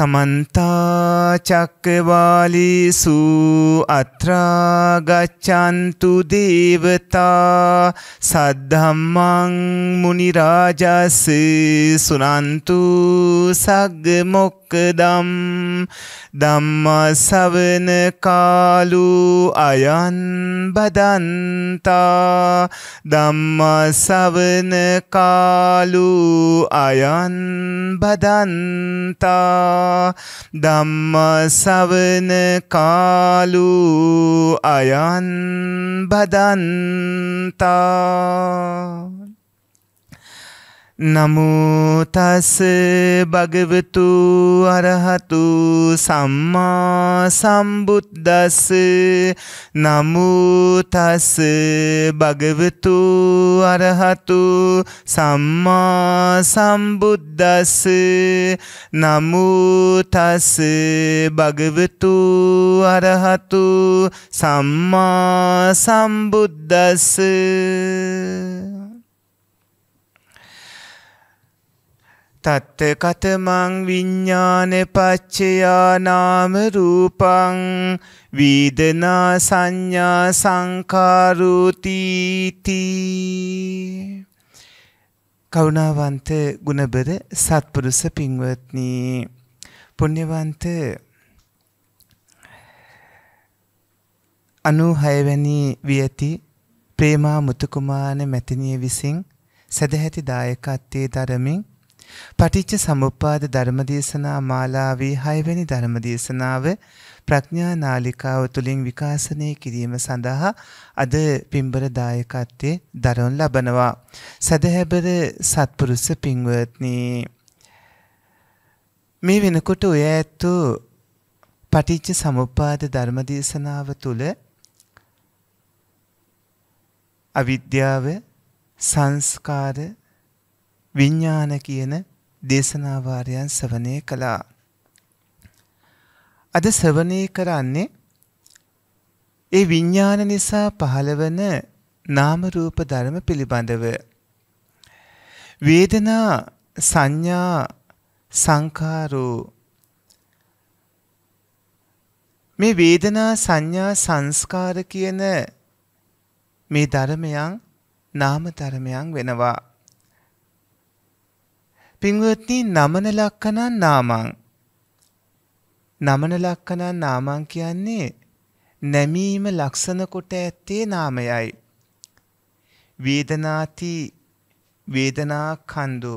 සමන්තා චක්කවාලීසු අත්‍රා ගච්ඡන්තු දේවතා සද්ධම්මං මුනි රාජස් සුනන්තු සග්ග මොක්කදම් ධම්මසවන කාලු අයන් බදන්තා ධම්මසවන කාලු අයන් බදන්තා ධම්මසවන කාලු අයන් බදන්තා. නමුතස් භගවතු අරහතු සම්මා සම්බුද්දස්ස නමුතස් භගවතු අරහතු සම්මා සම්බුද්දස්ස නමුතස් භගවතු අරහතු සම්මා සම්බුද්දස්ස තත්ත කතමං විඤ්ඥාන පච්චයා නාම රූපං වීදනා සංඥා සංකාරූතීති කවුණාවන්ත ගුණබර සත්පුරුස පින්වත්නී පුුණ්‍යවන්ත අනු හයවැනි වියති ප්‍රේමා මුතුකුමාන මැතිනිය විසින් සැදැහැති දායකත්තේ දරමින් පටිච්ච සමුප්පාද ධර්මදේශනා මාලාවේ 6 වෙනි ධර්මදේශනාව ප්‍රඥා නාලිකාව තුලින් විකාශනය කිරීම සඳහා අද පින්බර දායකත්වයේ දරන ලබනවා. සදහැබර සත්පුරුෂ පින්වත්නි මේ වෙනකොට ඔය ඇත්තෝ පටිච්ච සමුප්පාද ධර්මදේශනාව තුල අවිද්‍යාව සංස්කාර විඤ්ඥාන කියන දේශනාවාරයන් සවනය කළා. අද සවනය කරන්නේ ඒ විඤ්ඥාන නිසා පහළවන නාමරූප ධර්ම පිළිබඳව. වේදනා සංඥා සංකාරෝ මේ වේදනා සංඥා සංස්කාර කියන මේ ධර්මයන් නාම ධර්මයන් වෙනවා. පින්වත්නි නමන ලක්කනන් නාමං නමන ලක්කනන් නාමං කියන්නේ නැමීම ලක්ෂණ කොට ඇත්තේ නාමයයි. වේදනාති වේදනා කන්දු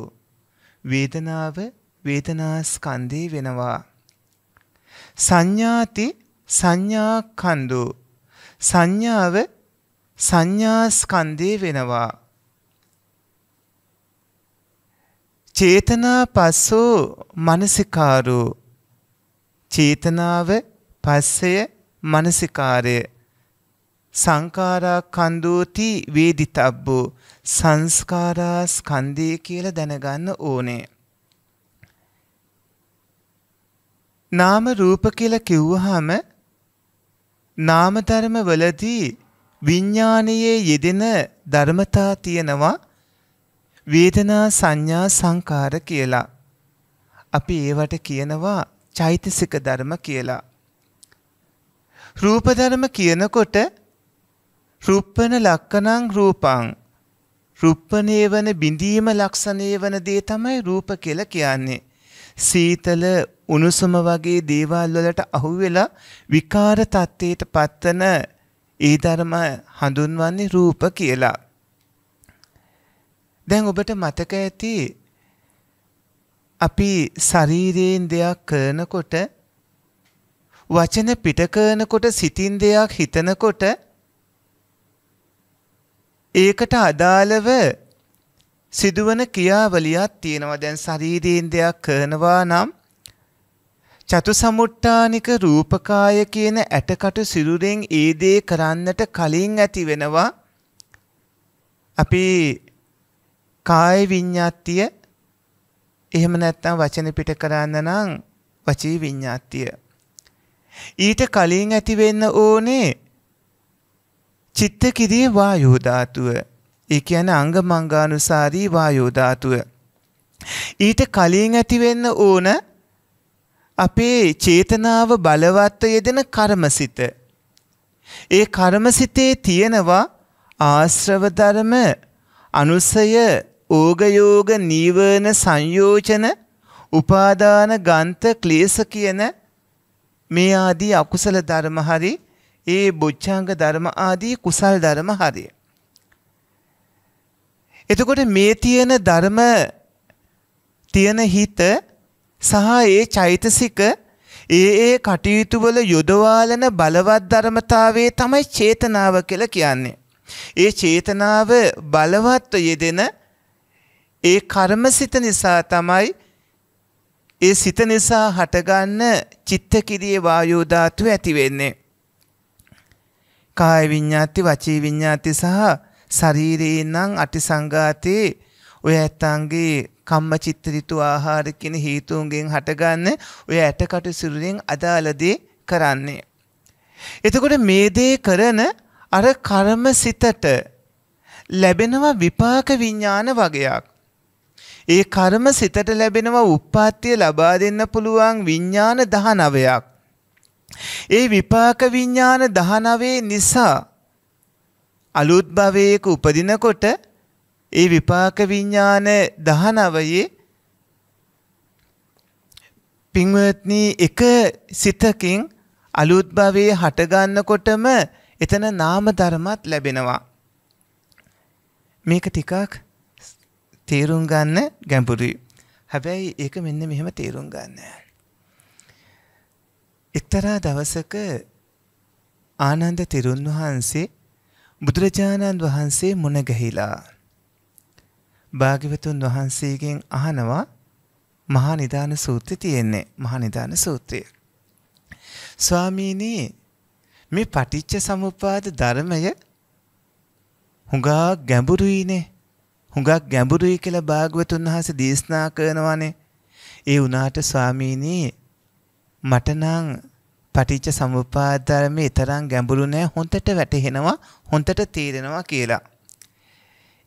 වේදනාව වේදනාස්කන්ධේ වෙනවා. සංඥාති සංඥා කන්දු සංඥාව සංඥාස්කන්ධේ වෙනවා. චේතනා පස්සෝ මනසිකාරු. චේතනාව පස්සය මනසිකාරය. සංකාරා කන්දෝති වේදිතබ්බෝ. සංස්කාරා ස්කන්ධය කියලා දැනගන්න ඕනේ. නාම රූප කියලා කිව්වහම නාම ධර්ම වලදී විඥානයේ යෙදෙන ධර්මතා තියෙනවා. වේදනා සංඥා සංකාර කියලා. අපි ඒවට කියනවා චෛතසික ධර්ම කියලා. රූප ධර්ම කියනකොට රුප්පන ලක්කනං රූපං රුප්පනේ වන බිඳීම ලක්ෂණේ වන දේ තමයි රූප කියලා කියන්නේ. සීතල උණුසුම වගේ දේවල් වලට අහුවෙලා විකාර තත්ත්වයට පත්වන ඒ ධර්ම හඳුන්වන්නේ රූප කියලා. දැන් ඔබට මතක ඇති අපි ශරීරයෙන් දෙයක් කරනකොට වචන පිට කරනකොට සිතින් දෙයක් හිතනකොට ඒකට අදාළව සිදුවන ක්‍රියාවලියක් තියෙනවා. දැන් ශරීරයෙන් දෙයක් කරනවා නම් චතු සමුට්ටානික රූපකාය කියන ඇටකටු සිරුරෙන් ඒ දේ කරන්නට කලින් ඇති වෙනවා. අපි කාය විඤ්ඤාතිය එහෙම නැත්නම් වචන පිට කරන්න නම් වචී විඤ්ඤාතිය. ඊට කලින් ඇති වෙන්න ඕනේ චිත්ත කිරිය වායෝ ධාතුව. ඒ කියන්නේ අංග මංගානුසාරී වායෝ ධාතුව. ඊට කලින් ඇති වෙන්න ඕන අපේ චේතනාව බලවත්ව යෙදෙන කර්මසිත. ඒ කර්මසිතේ තියෙනවා ආශ්‍රව ධර්ම අනුසය ඕගයෝග නීවරණ සංයෝජන උපාදාන ගන්ත ක්ලේශ කියන මේ ආදී අකුසල ධර්ම හරි ඒ බොච්චංග ධර්ම ආදී කුසල් ධර්ම හරි. එතකොට මේ තියෙන ධර්ම තියෙන හිත සහ ඒ චෛතසික ඒ ඒ කටයුතු වල යොදවාලන බලවත් ධර්මතාවයේ තමයි චේතනාව කියලා කියන්නේ. ඒ චේතනාව බලවත්ව යෙදෙන ඒ කර්මසිත නිසා තමයි ඒ සිත නිසා හටගන්න චිත්තකිරියේ වායෝ ධාතුව ඇති වෙන්නේ. කාය විඤ්ඤාති වචී විඤ්ඤාති සහ ශරීරේ නම් අටිසංගාතේ ඔය ඇත්තන්ගේ කම්ම චිත්ත ඍතු ආහාර කියන හේතුන්ගෙන් හටගන්න ඔය ඇටකට සිරුරෙන් අදාළ දේ කරන්නේ. එතකොට මේ දේ කරන අර කර්ම සිතට ලැබෙනවා විපාක විඥාන වගයක්. ඒ කර්ම සිතට ලැබෙනවා උප්පාත්තිය ලබා දෙන්න පුළුවන් විඥාන 19ක්. ඒ විපාක විඥාන 19 නිසා අලුත් භවයක උපදිනකොට ඒ විපාක විඥාන 19යේ පින්වත්නි එක සිතකින් අලුත් භවයේ හට ගන්නකොටම එතන නාම ධර්මත් ලැබෙනවා. මේක ටිකක් තේරුම් ගන්න ගැඹුරුයි. හැබැයි ඒක මෙන්න මෙහෙම තේරුම් ගන්න. එක්තරා දවසක ආනන්ද තෙරුන් වහන්සේ බුදුරජාණන් වහන්සේ මුණ ගැහිලා භාග්‍යවතුන් වහන්සේගෙන් අහනවා මහා නිදාන සූත්‍රය තියෙන්නේ මහා නිදාන සූත්‍රය. ස්වාමීනි මේ පටිච්ච සමුප්පාද ධර්මය හුඟා ගැඹුරුයිනේ. හුඟක් ගැඹුරුයි කියලා භාග්‍යවතුන් වහන්සේ දේශනා කරනවානේ. ඒ වුණාට ස්වාමීනි මට නම් පටිච්ච සමුප්පාද ධර්මයේ තරම් ගැඹුරු නෑ හොන්දට වැටහෙනවා හොන්දට තේරෙනවා කියලා.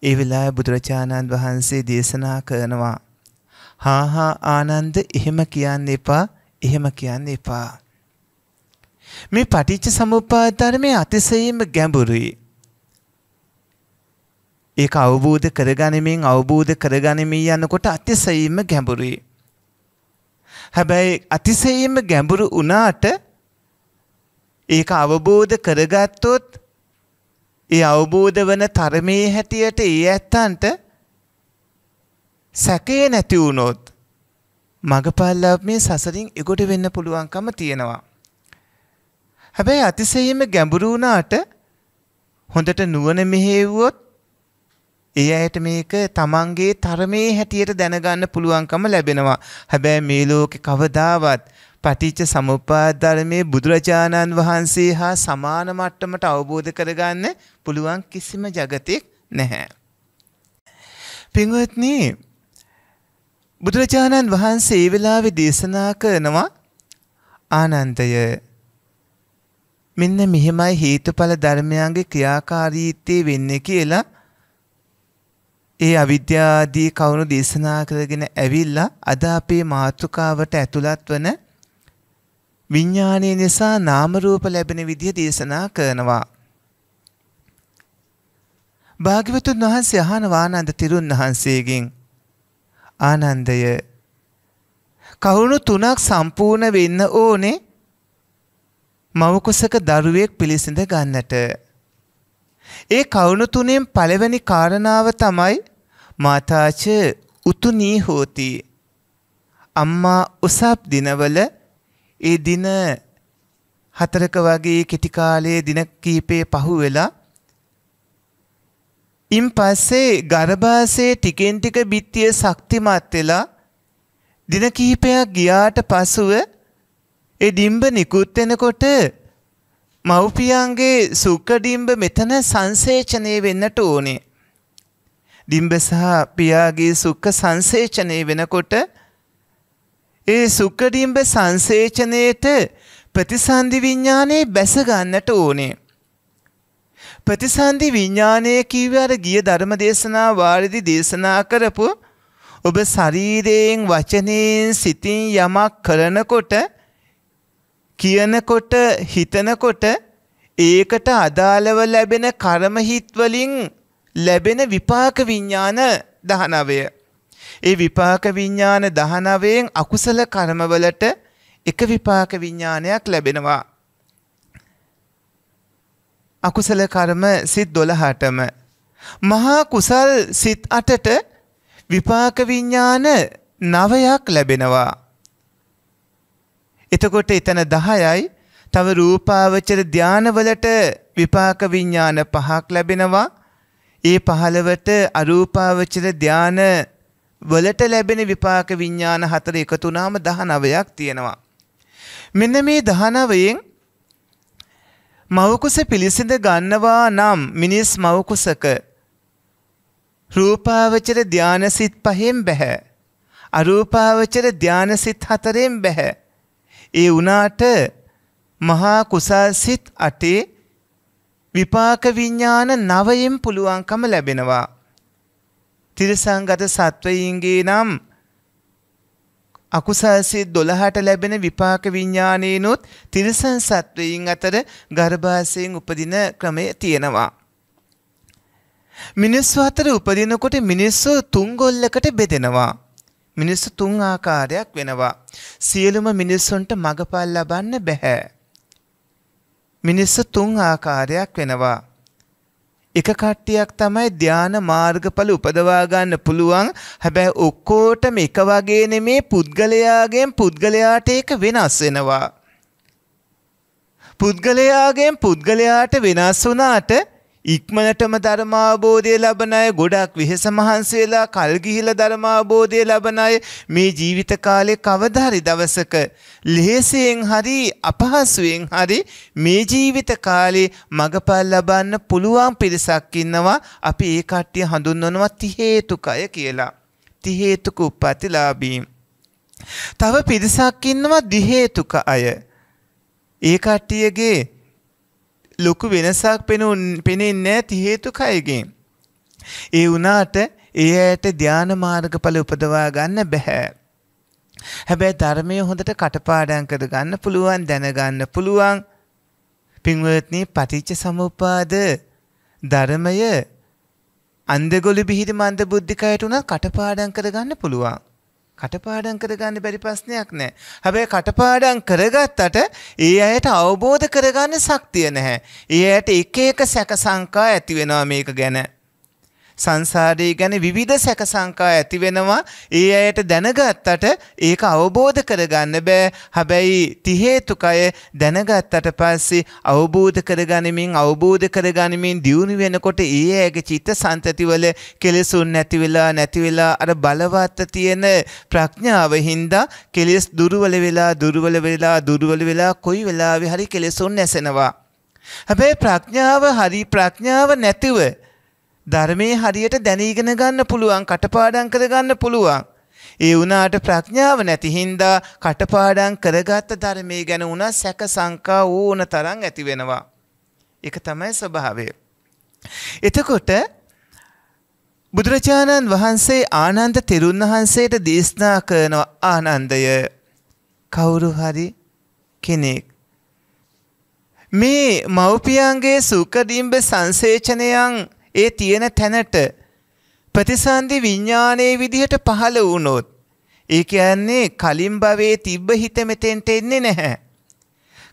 ඒ වෙලාවේ බුදුරජාණන් වහන්සේ දේශනා කරනවා හා හා ආනන්ද එහෙම කියන්න එපා එහෙම කියන්න එපා. මේ පටිච්ච සමුප්පාද ධර්මයේ අතිශයින්ම ගැඹුරුයි. ඒක අවබෝධ කරගනිමින් අවබෝධ කරගනිමින් යනකොට අතිශයින්ම ගැඹුරුයි. හැබැයි අතිශයින්ම ගැඹුරු වුණාට ඒක අවබෝධ කරගත්තොත් ඒ අවබෝධ වන තරමේ හැටියට ඒ ඇත්තන්ට සැකේ නැති වුණොත් මගපල් ලැබීමේ සසරින් එගොඩ වෙන්න පුළුවන්කම තියෙනවා. හැබැයි අතිශයින්ම ගැඹුරු වුණාට හොඳට නුවණ මෙහෙවුවොත් ඒ අයට මේක තමන්ගේ තරමේ හැටියට දැනගන්න පුළුවන්කම ලැබෙනවා. හැබැයි මේ ලෝකේ කවදාවත් පටිච්ච සමුප්පාද ධර්මයේ බුදුරජාණන් වහන්සේ හා සමාන මට්ටමට අවබෝධ කරගන්න පුළුවන් කිසිම జగතෙක් නැහැ. පින්වත්නි බුදුරජාණන් වහන්සේ ඒ වෙලාවේ දේශනා කරනවා ආනන්දය මෙන්න මෙහෙමයි හේතුඵල ධර්මයන්ගේ ක්‍රියාකාරීත්වය වෙන්නේ කියලා ඒ අවිද්‍යාදී කවුරු දේශනා කරගෙන ඇවිල්ලා අද අපේ මාතෘකාවට ඇතුළත් වන විඥානයේ නිසා නාම රූප ලැබෙන විදිය දේශනා කරනවා. භාග්‍යවතුන් වහන්සේ අහන ආනන්ද තිරුන් වහන්සේගෙන් ආනන්දය කවුණු තුනක් සම්පූර්ණ වෙන්න ඕනේ මවකුසක දරුවෙක් පිළිසිඳ ගන්නට. ඒ කවුණු තුනෙන් පළවෙනි කාරණාව තමයි මාතාච උතුනී හෝති. අම්මා උසප් දිනවල ඒ දින හතරක වගේ කෙටි කාලයේ දින කීපේ පහු වෙලා ඉන් පස්සේ ගර්භාෂයේ ටිකෙන් ටික බිත්තිය ශක්තිමත් වෙලා දින කිහිපයක් ගියාට පසුව ඒ ඩිම්බ නිකුත් වෙනකොට මව්පියන්ගේ සුක්ක ඩිම්බ මෙතන සංසේචනය වෙන්නට ඕනේ. ඩිම්බ සහ පියාගේ සුක්ක සංසේචනය වෙනකොට ඒ සුක්ක ඩිම්බ සංසේචනයේට ප්‍රතිසන්දි විඥානයේ බැස ගන්නට ඕනේ. ප්‍රතිසන්දි විඥානය කිව්වේ අර ගිය ධර්ම දේශනා වාරදි දේශනා කරපු ඔබ ශරීරයෙන් වචනයෙන් සිතින් යමක් කරනකොට කියනකොට හිතනකොට ඒකට අදාළව ලැබෙන කර්මහිත් වලින් ලැබෙන විපාක විඥාන 19. ඒ විපාක විඥාන 19න් අකුසල කර්මවලට එක විපාක විඥානයක් ලැබෙනවා. අකුසල කර්ම සිත් 12ටම මහා කුසල් සිත් 8ට විපාක විඥාන 9ක් ලැබෙනවා. එතකොට එතන 10යි තව රූපාවචර ධානවලට විපාක විඥාන පහක් ලැබෙනවා. ඒ 15ට අරූපාවචර ධාන වලට ලැබෙන විපාක විඥාන හතර එකතු වුණාම 19ක් තියෙනවා. මෙන්න මේ 19න් මවකුස පිළිසිඳ ගන්නවා නම් මිනිස් මවකුසක රූපාවචර ධානසිත පහෙන් බැහැ. අරූපාවචර ධානසිත හතරෙන් බැහැ. ඒ වුණාට මහා කුසල් සිත් අටේ විපාක විඥාන නවයෙන් පුළුවන්කම ලැබෙනවා. තිරසංගත සත්වයින්ගේ නම් අකුසල් සිත් 12ට ලැබෙන විපාක විඥානේනොත් තිරසන් සත්වයින් අතර ගර්භාෂයෙන් උපදින ක්‍රමය තියෙනවා. මිනිස්සු අතර උපදිනකොට මිනිස්සු තුන් ගොල්ලකට බෙදෙනවා. මිනිස්සු තුන් ආකාරයක් වෙනවා. සියලුම මිනිස්සුන්ට මගපල් ලබන්න බෑ. මිනිස්සු තුන් ආකාරයක් වෙනවා. එක කට්ටියක් තමයි ධාන මාර්ගඵල උපදවා ගන්න පුළුවන්. හැබැයි ඔක්කොටම එක වගේ නෙමේ පුද්ගලයාගෙන් පුද්ගලයාට ඒක වෙනස් වෙනවා. පුද්ගලයාගෙන් පුද්ගලයාට වෙනස් වුණාට ඉක්මනටම ධර්මාබෝධය ලබන අය ගොඩක් වෙහෙස මහන්සි වෙලා කල් ගිහිලා ධර්මාබෝධය ලබන අය මේ ජීවිත කාලේ කවදා හරි දවසක ලෙහෙසියෙන් හරි අපහසුයෙන් හරි මේ ජීවිත කාලේ මගපල් ලබන්න පුළුවන් පිරිසක් ඉන්නවා අපි ඒ කට්ටිය හඳුන්වනවා ති හේතුකය කියලා. ති හේතුක උප්පත්තිලාභී. තව පිරිසක් ඉන්නවා දි හේතුක අය. ඒ කට්ටියගේ ලොකු වෙනසක් පෙනෙන්නේ නැති හේතුකයකින්. ඒ වුණාට ඒ ඇයට ධාන මාර්ගඵල උපදවා ගන්න බෑ. හැබැයි ධර්මය හොඳට කටපාඩම් කර ගන්න පුළුවන් දැනගන්න පුළුවන්. පින්වත්නි පටිච්ච සමුප්පාද ධර්මය අන්දගොළු බිහිරි මන්ද බුද්ධිකයට උනත් කටපාඩම් කරගන්න පුළුවන්. කටපාඩම් කරගන්න බැරි ප්‍රශ්නයක් නෑ. හැබැයි කටපාඩම් කරගත්තට ඒ අයට අවබෝධ කරගන්න ශක්තිය නැහැ. ඒ අයට එක එක සැක සංකා ඇති වෙනවා මේක ගැන. සංසාරය ගැන විවිධ සැක සංකා ඇති වෙනවා. ඒ අයට දැනගත්තට ඒක අවබෝධ කරගන්න බෑ. හැබැයි ති හේතුකය දැනගත්තට පස්සේ අවබෝධ කරගනිමින් අවබෝධ කරගනිමින් දියුණු වෙනකොට ඒ ඇගේ චිත්ත සන්තතිවල කෙලෙසුන් නැති වෙලා නැති වෙලා අර බලවත් තියෙන ප්‍රඥාව හින්දා කෙලෙස් දුර්වල වෙලා දුර්වල වෙලා දුර්වල වෙලා කොයි වෙලාවෙ හරි කෙලෙසුන් නැසෙනවා. හැබැයි ප්‍රඥාව හරි ප්‍රඥාව නැතිව ධර්මයේ හරියට දැනීගෙන ගන්න පුළුවන් කටපාඩම් කරගන්න පුළුවන්. ඒ වුණාට ප්‍රඥාව නැති හින්දා කටපාඩම් කරගත්ත ධර්මයේ ගැන උනා සැක සංකා ඕන තරම් ඇති වෙනවා. ඒක තමයි ස්වභාවය. එතකොට බුදුරජාණන් වහන්සේ ආනන්ද තෙරුන් වහන්සේට දේශනා කරන ආනන්දය කවුරු හරි කෙනෙක් මේ මව්පියන්ගේ සුඛඩිම්බ සංසේචනයන් ඒ තියෙන තැනට ප්‍රතිසන්දි විඤ්ඥානයේ විදිහට පහළ වුණොත්. ඒ කියන්නේ කලින් භවයේ තිබ්බ හිත මෙතෙන්ට එන්නේ නැහැ.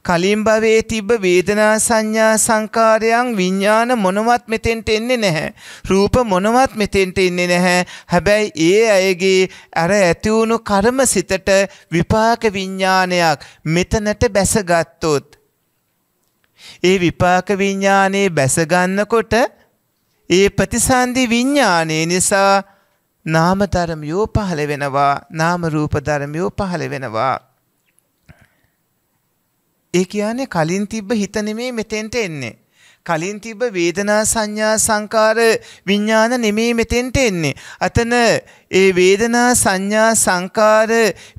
කලින් භවයේ තිබ්බ වේදනා සංඥා සංකාරයන් විඤ්ඥාන මොනවත් මෙතෙන්ට එන්නේ නැහැ. රූප මොනවත් මෙතෙන්ට එන්නේ නැහැ. හැබැයි ඒ අයගේ අර ඇතිවුණු කර්ම සිතට විපාක විඤ්ඥානයක් මෙතනට බැසගත්තොත්. ඒ විපාක විඤ්ඥානයේ බැසගන්නකොට ඒ ප්‍රතිසන්ධි විඤ්ඥානය නිසා නාමධර්මයෝ පහළ වෙනවා නාම රූප ධර්මයෝ පහළ වෙනවා. ඒ කියන්නේ කලින් තිබ්බ හිත නෙමේ මෙතෙන්ට එන්නේ. කලින් තිබ්බ වේදනා සංඥා සංකාර විඥාන නෙමේ මෙතෙන්ට එන්නේ. අතන ඒ වේදනා සංඥා සංකාර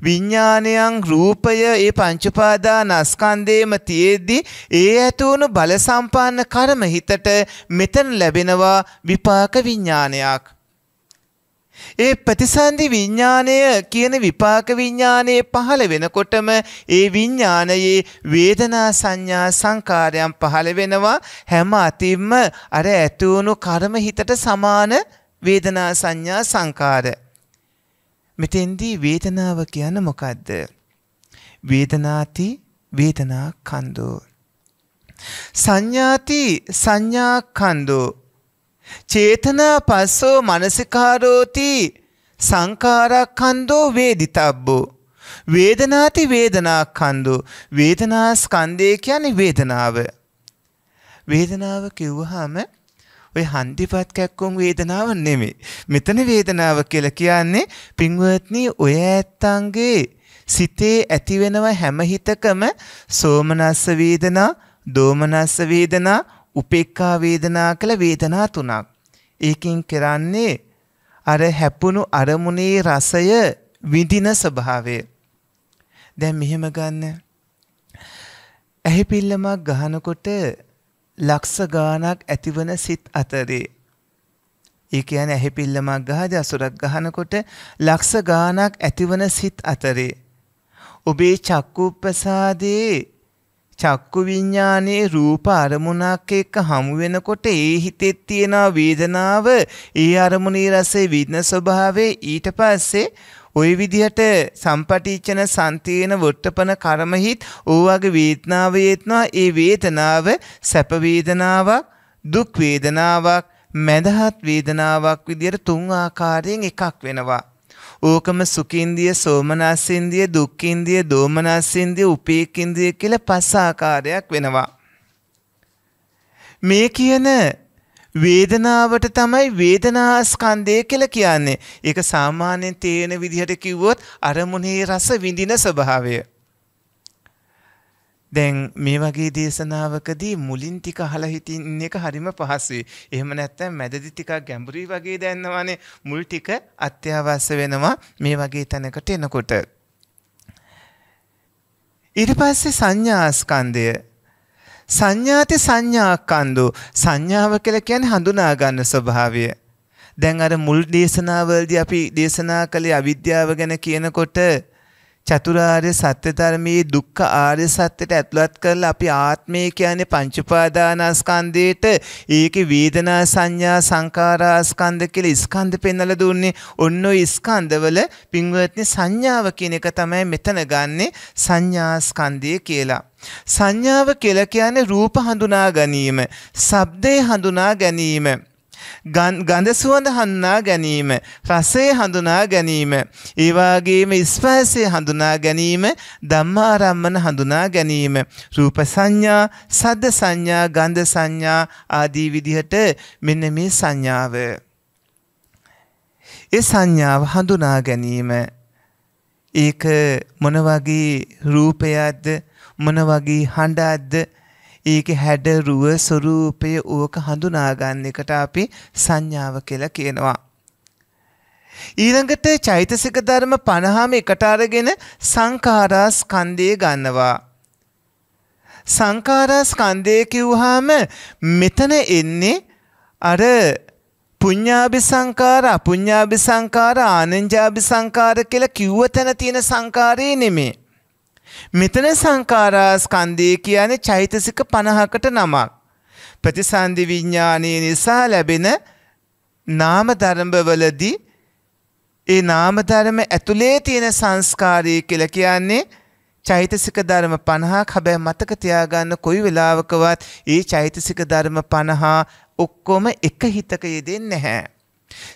විඥානයන් රූපය ඒ පංච උපාදානස්කන්ධේම තියෙද්දි ඒ ඇතුණු බල සම්පන්න කර්ම හිතට මෙතන ලැබෙනවා විපාක විඥානයක්. ඒ ප්‍රතිසන්දි විඥාණය කියන විපාක විඥානයේ පහළ වෙනකොටම ඒ විඥානයේ වේදනා සංඥා සංකාරයන් පහළ වෙනවා හැම අතින්ම අර ඇති වුණු කර්ම හිතට සමාන වේදනා සංඥා සංකාර. මෙතෙන්දී වේදනාව කියන්නේ මොකද්ද? වේදනාති වේදනා කන්දෝ. සංඥාති සංඥා කන්දෝ චේතනා පස්සෝ මනසිකාරෝති සංකාරක්ඛන්தோ වේදිතබ්බෝ. වේදනාති වේදනාක්ඛන්தோ වේදනා ස්කන්ධය කියන්නේ වේදනාව. වේදනාව කිව්වහම ඔය හන්දිපත් කැක්කුම් වේදනාව නෙමෙයි. මෙතන වේදනාව කියලා කියන්නේ පින්වත්නි ඔය ඇත්තන්ගේ සිතේ ඇතිවෙනව හැම හිතකම සෝමනස්ස වේදනා දෝමනස්ස වේදනා උපේක්ඛා වේදනා කළ වේදනා තුනක්. ඒකින් කරන්නේ අර හැපුණු අරමුණේ රසය විඳින ස්වභාවය. දැන් මෙහෙම ගන්න. ඇහි පිල්ලමක් ගහනකොට ලක්ෂ ගාණක් ඇතිවන සිත් අතරේ ඒ කියන්නේ ඇහි පිල්ලමක් ගහද අසුරක් ගහනකොට ලක්ෂ ගාණක් ඇතිවන සිත් අතරේ ඔබේ චක්කුප්පසාදේ චක්කු විඤ්ඤාණයේ රූප අරමුණක් එක්ක හමු වෙනකොට ඒ හිතෙත් තියෙන වේදනාව ඒ අරමුණේ රසයේ විඳන ස්වභාවය ඊට පස්සේ ওই විදිහට සම්පටිච්චන සන්තේන වොට්ටපන කර්මහිත් ඕවාගේ වේදනාව යෙත්නවා ඒ වේදනාව සැප වේදනාවක් දුක් වේදනාවක් මැදහත් වේදනාවක් විදිහට තුන් ආකාරයෙන් එකක් වෙනවා. ඕකම සුඛින්දිය, සෝමනස්සින්දිය, දුක්ඛින්දිය, දෝමනස්සින්දිය, උපේක්ඛින්දිය කියලා පස් ආකාරයක් වෙනවා. මේ කියන වේදනාවට තමයි වේදනා ස්කන්ධය කියලා කියන්නේ. ඒක සාමාන්‍යයෙන් තේරෙන විදිහට කිව්වොත් අරමුණේ රස විඳින ස්වභාවය. දැන් මේ වගේ දේශනාවකදී මුලින් ටික අහලා හිටින්න එක හරිම පහසුයි. එහෙම නැත්නම් මැදදි ටිකක් ගැඹුරුයි වගේ දැනනවානේ. මුල් ටික අත්‍යවශ්‍ය වෙනවා මේ වගේ තැනකට එනකොට. ඊට පස්සේ සංඥා ස්කන්ධය සංඥාති සංඥාකන්දෝ සංඥාව කියලා කියන්නේ හඳුනා ගන්න ස්වභාවය. දැන් අර මුල් දේශනාවලදී අපි දේශනා කළේ අවිද්‍යාව ගැන කියනකොට චතුරාර්ය සත්‍ය ධර්මයේ දුක්ඛ ආර්ය සත්‍යයට ඇතුළත් කරලා අපි ආත්මය කියන්නේ පංච උපාදානස්කන්ධයට. ඒකේ වේදනා සංඥා සංකාරා ස්කන්ධ කියලා ස්කන්ධ පෙන්වලා දුන්නේ. ඔන්න ඔය ස්කන්ධවල පින්වත්නි සංඥාව කියන එක තමයි මෙතන ගන්නෙ සංඥා ස්කන්ධය කියලා. සංඥාව කියලා කියන්නේ රූප හඳුනා ගැනීම, ශබ්දේ හඳුනා ගැනීම, ගඳ සුවඳ හඳුනා ගැනීම, රසය හඳුනා ගැනීම, ඒ වගේම ස්පර්ශය හඳුනා ගැනීම, ධම්මාරම්මන හඳුනා ගැනීම, රූප සංඥා, සද්ද සංඥා, ගන්ධ සංඥා ආදී විදිහට මෙන්න මේ සංඥාව. ඒ සංඥාව හඳුනා ගැනීම ඒක මොන වගේ රූපයක්ද මොන වගේ හඬක්ද ඒකේ හැඩ රුව ස්වરૂපය ඕක හඳුනා ගන්න එකට අපි සංඥාව කියලා කියනවා. ඊළඟට චෛතසික ධර්ම 50ම එකට අරගෙන සංඛාරා ස්කන්ධය ගන්නවා. සංඛාරා ස්කන්ධය කිව්වහම මෙතන එන්නේ අර පුඤ්ඤාභි සංකාර අපුඤ්ඤාභි සංකාර ආනංජාභි සංකාර කියලා කිව්ව තැන තියෙන සංකාරේ නෙමෙයි. මෙතන සංඛාරා ස්කන්ධය කියන්නේ චෛතසික 50කට නමක්. ප්‍රතිසන්දි විඥානයේ නිසා ලැබෙන නාම ධර්මවලදී ඒ නාම ධර්ම ඇතුලේ තියෙන සංස්කාරය කියලා කියන්නේ චෛතසික ධර්ම 50ක් හැබැයි මතක තියාගන්න කොයි වෙලාවකවත් ඒ චෛතසික ධර්ම 50 ඔක්කොම එක හිතක යෙදෙන්නේ නැහැ.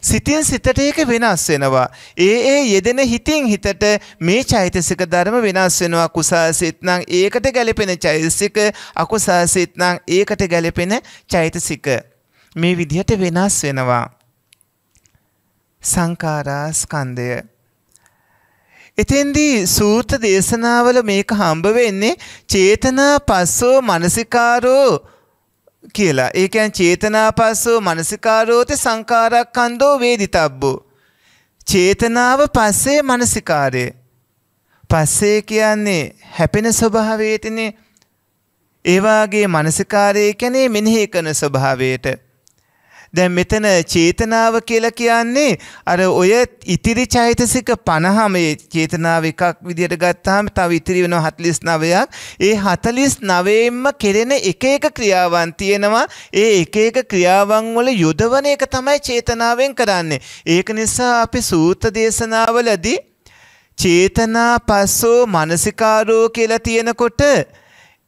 සිතින් සිතට ඒක වෙනස් වෙනවා. ඒ ඒ යෙදෙන හිතින් හිතට මේ චෛතසික ධර්ම වෙනස් වෙනවා. කුසල් සිත් නම් ඒකට ගැලපෙන චෛතසික, අකුසල් සිත් නම් ඒකට ගැලපෙන චෛතසික. මේ විදිහට වෙනස් වෙනවා. සංඛාරා ස්කන්ධය එතෙන්දී සූත්‍ර දේශනාවල මේක හම්බ වෙන්නේ චේතනා පස්සෝ මනසිකාරෝ කියලා. ඒ කියන්නේ චේතනාපස්සෝ මනසිකාරෝති සංකාරක්ඛන්தோ වේදිතබ්බෝ. චේතනාව පස්සේ මනසිකාරය. පස්සේ කියන්නේ හැපෙන දැන් මෙතන චේතනාව කියලා කියන්නේ අර ඔය ඉතිරි චෛතසික 50 මේ චේතනාව එකක් විදිහට ගත්තාම තව ඉතිරි වෙනවා 49ක්. ඒ 49ෙන්ම කෙරෙන එක එක ක්‍රියාවන් තියෙනවා. ඒ එක එක ක්‍රියාවන් වල යොදවන එක තමයි චේතනාවෙන් කරන්නේ. ඒක නිසා අපි සූත්‍ර දේශනාවලදී චේතනා පස්සෝ මනසිකාරෝ කියලා තියෙනකොට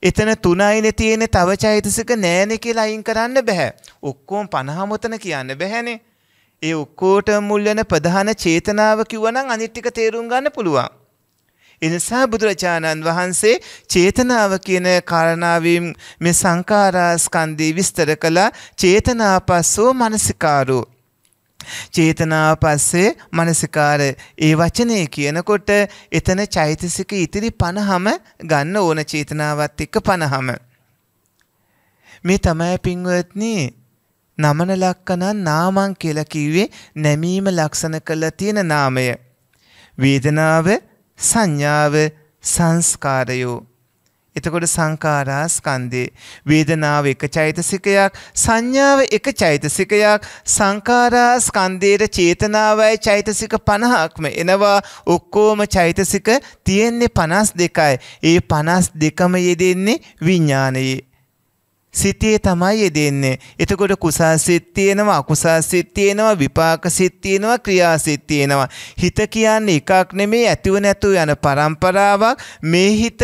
එතන තුනයිනේ තියෙන තව චෛතසික නෑනේ කියලා අයින් කරන්න බෑ. ඔක්කොම 50 මොතන කියන්න බෑනේ. ඒ ඔක්කොට මුල් වෙන ප්‍රධාන චේතනාව කිව්වනම් අනිත් ටික තේරුම් ගන්න පුළුවන්. එනිසා බුදුරජාණන් වහන්සේ චේතනාව කියන කාරණාවෙන් මේ සංඛාරා ස්කන්ධය විස්තර කළා චේතනාපස්සෝ මනසිකාරෝ චේතනාව පස්සේ මනසිකාර ඒ වචනේ කියනකොට එතන චෛතසික ඉතිරි 50ම ගන්න ඕන චේතනාවත් එක්ක 50ම මේ තමයි පින්වත්නි නමන ලක්කනන් නාමං කියලා කිව්වේ නැමීම ලක්ෂණ කරලා තියෙන නාමය. වේදනාව සංඥාව සංස්කාරයෝ. එතකොට සංඛාරා ස්කන්ධේ වේදනාව එක චෛතසිකයක් සංඥාව එක චෛතසිකයක් සංඛාරා ස්කන්ධයේ චේතනාවයි චෛතසික 50ක්ම එනවා. ඔක්කොම චෛතසික තියෙන්නේ 52යි ඒ 52ම යෙදෙන්නේ විඥානයේ. සිතේ තමයි යෙදෙන්නේ. එතකොට කුසල් සිත් තියෙනවා, අකුසල් සිත් තියෙනවා, විපාක සිත් තියෙනවා, ක්‍රියා සිත් තියෙනවා. හිත කියන්නේ එකක් නෙමේ ඇතිව නැතුව යන પરම්පරාවක්. මේ හිත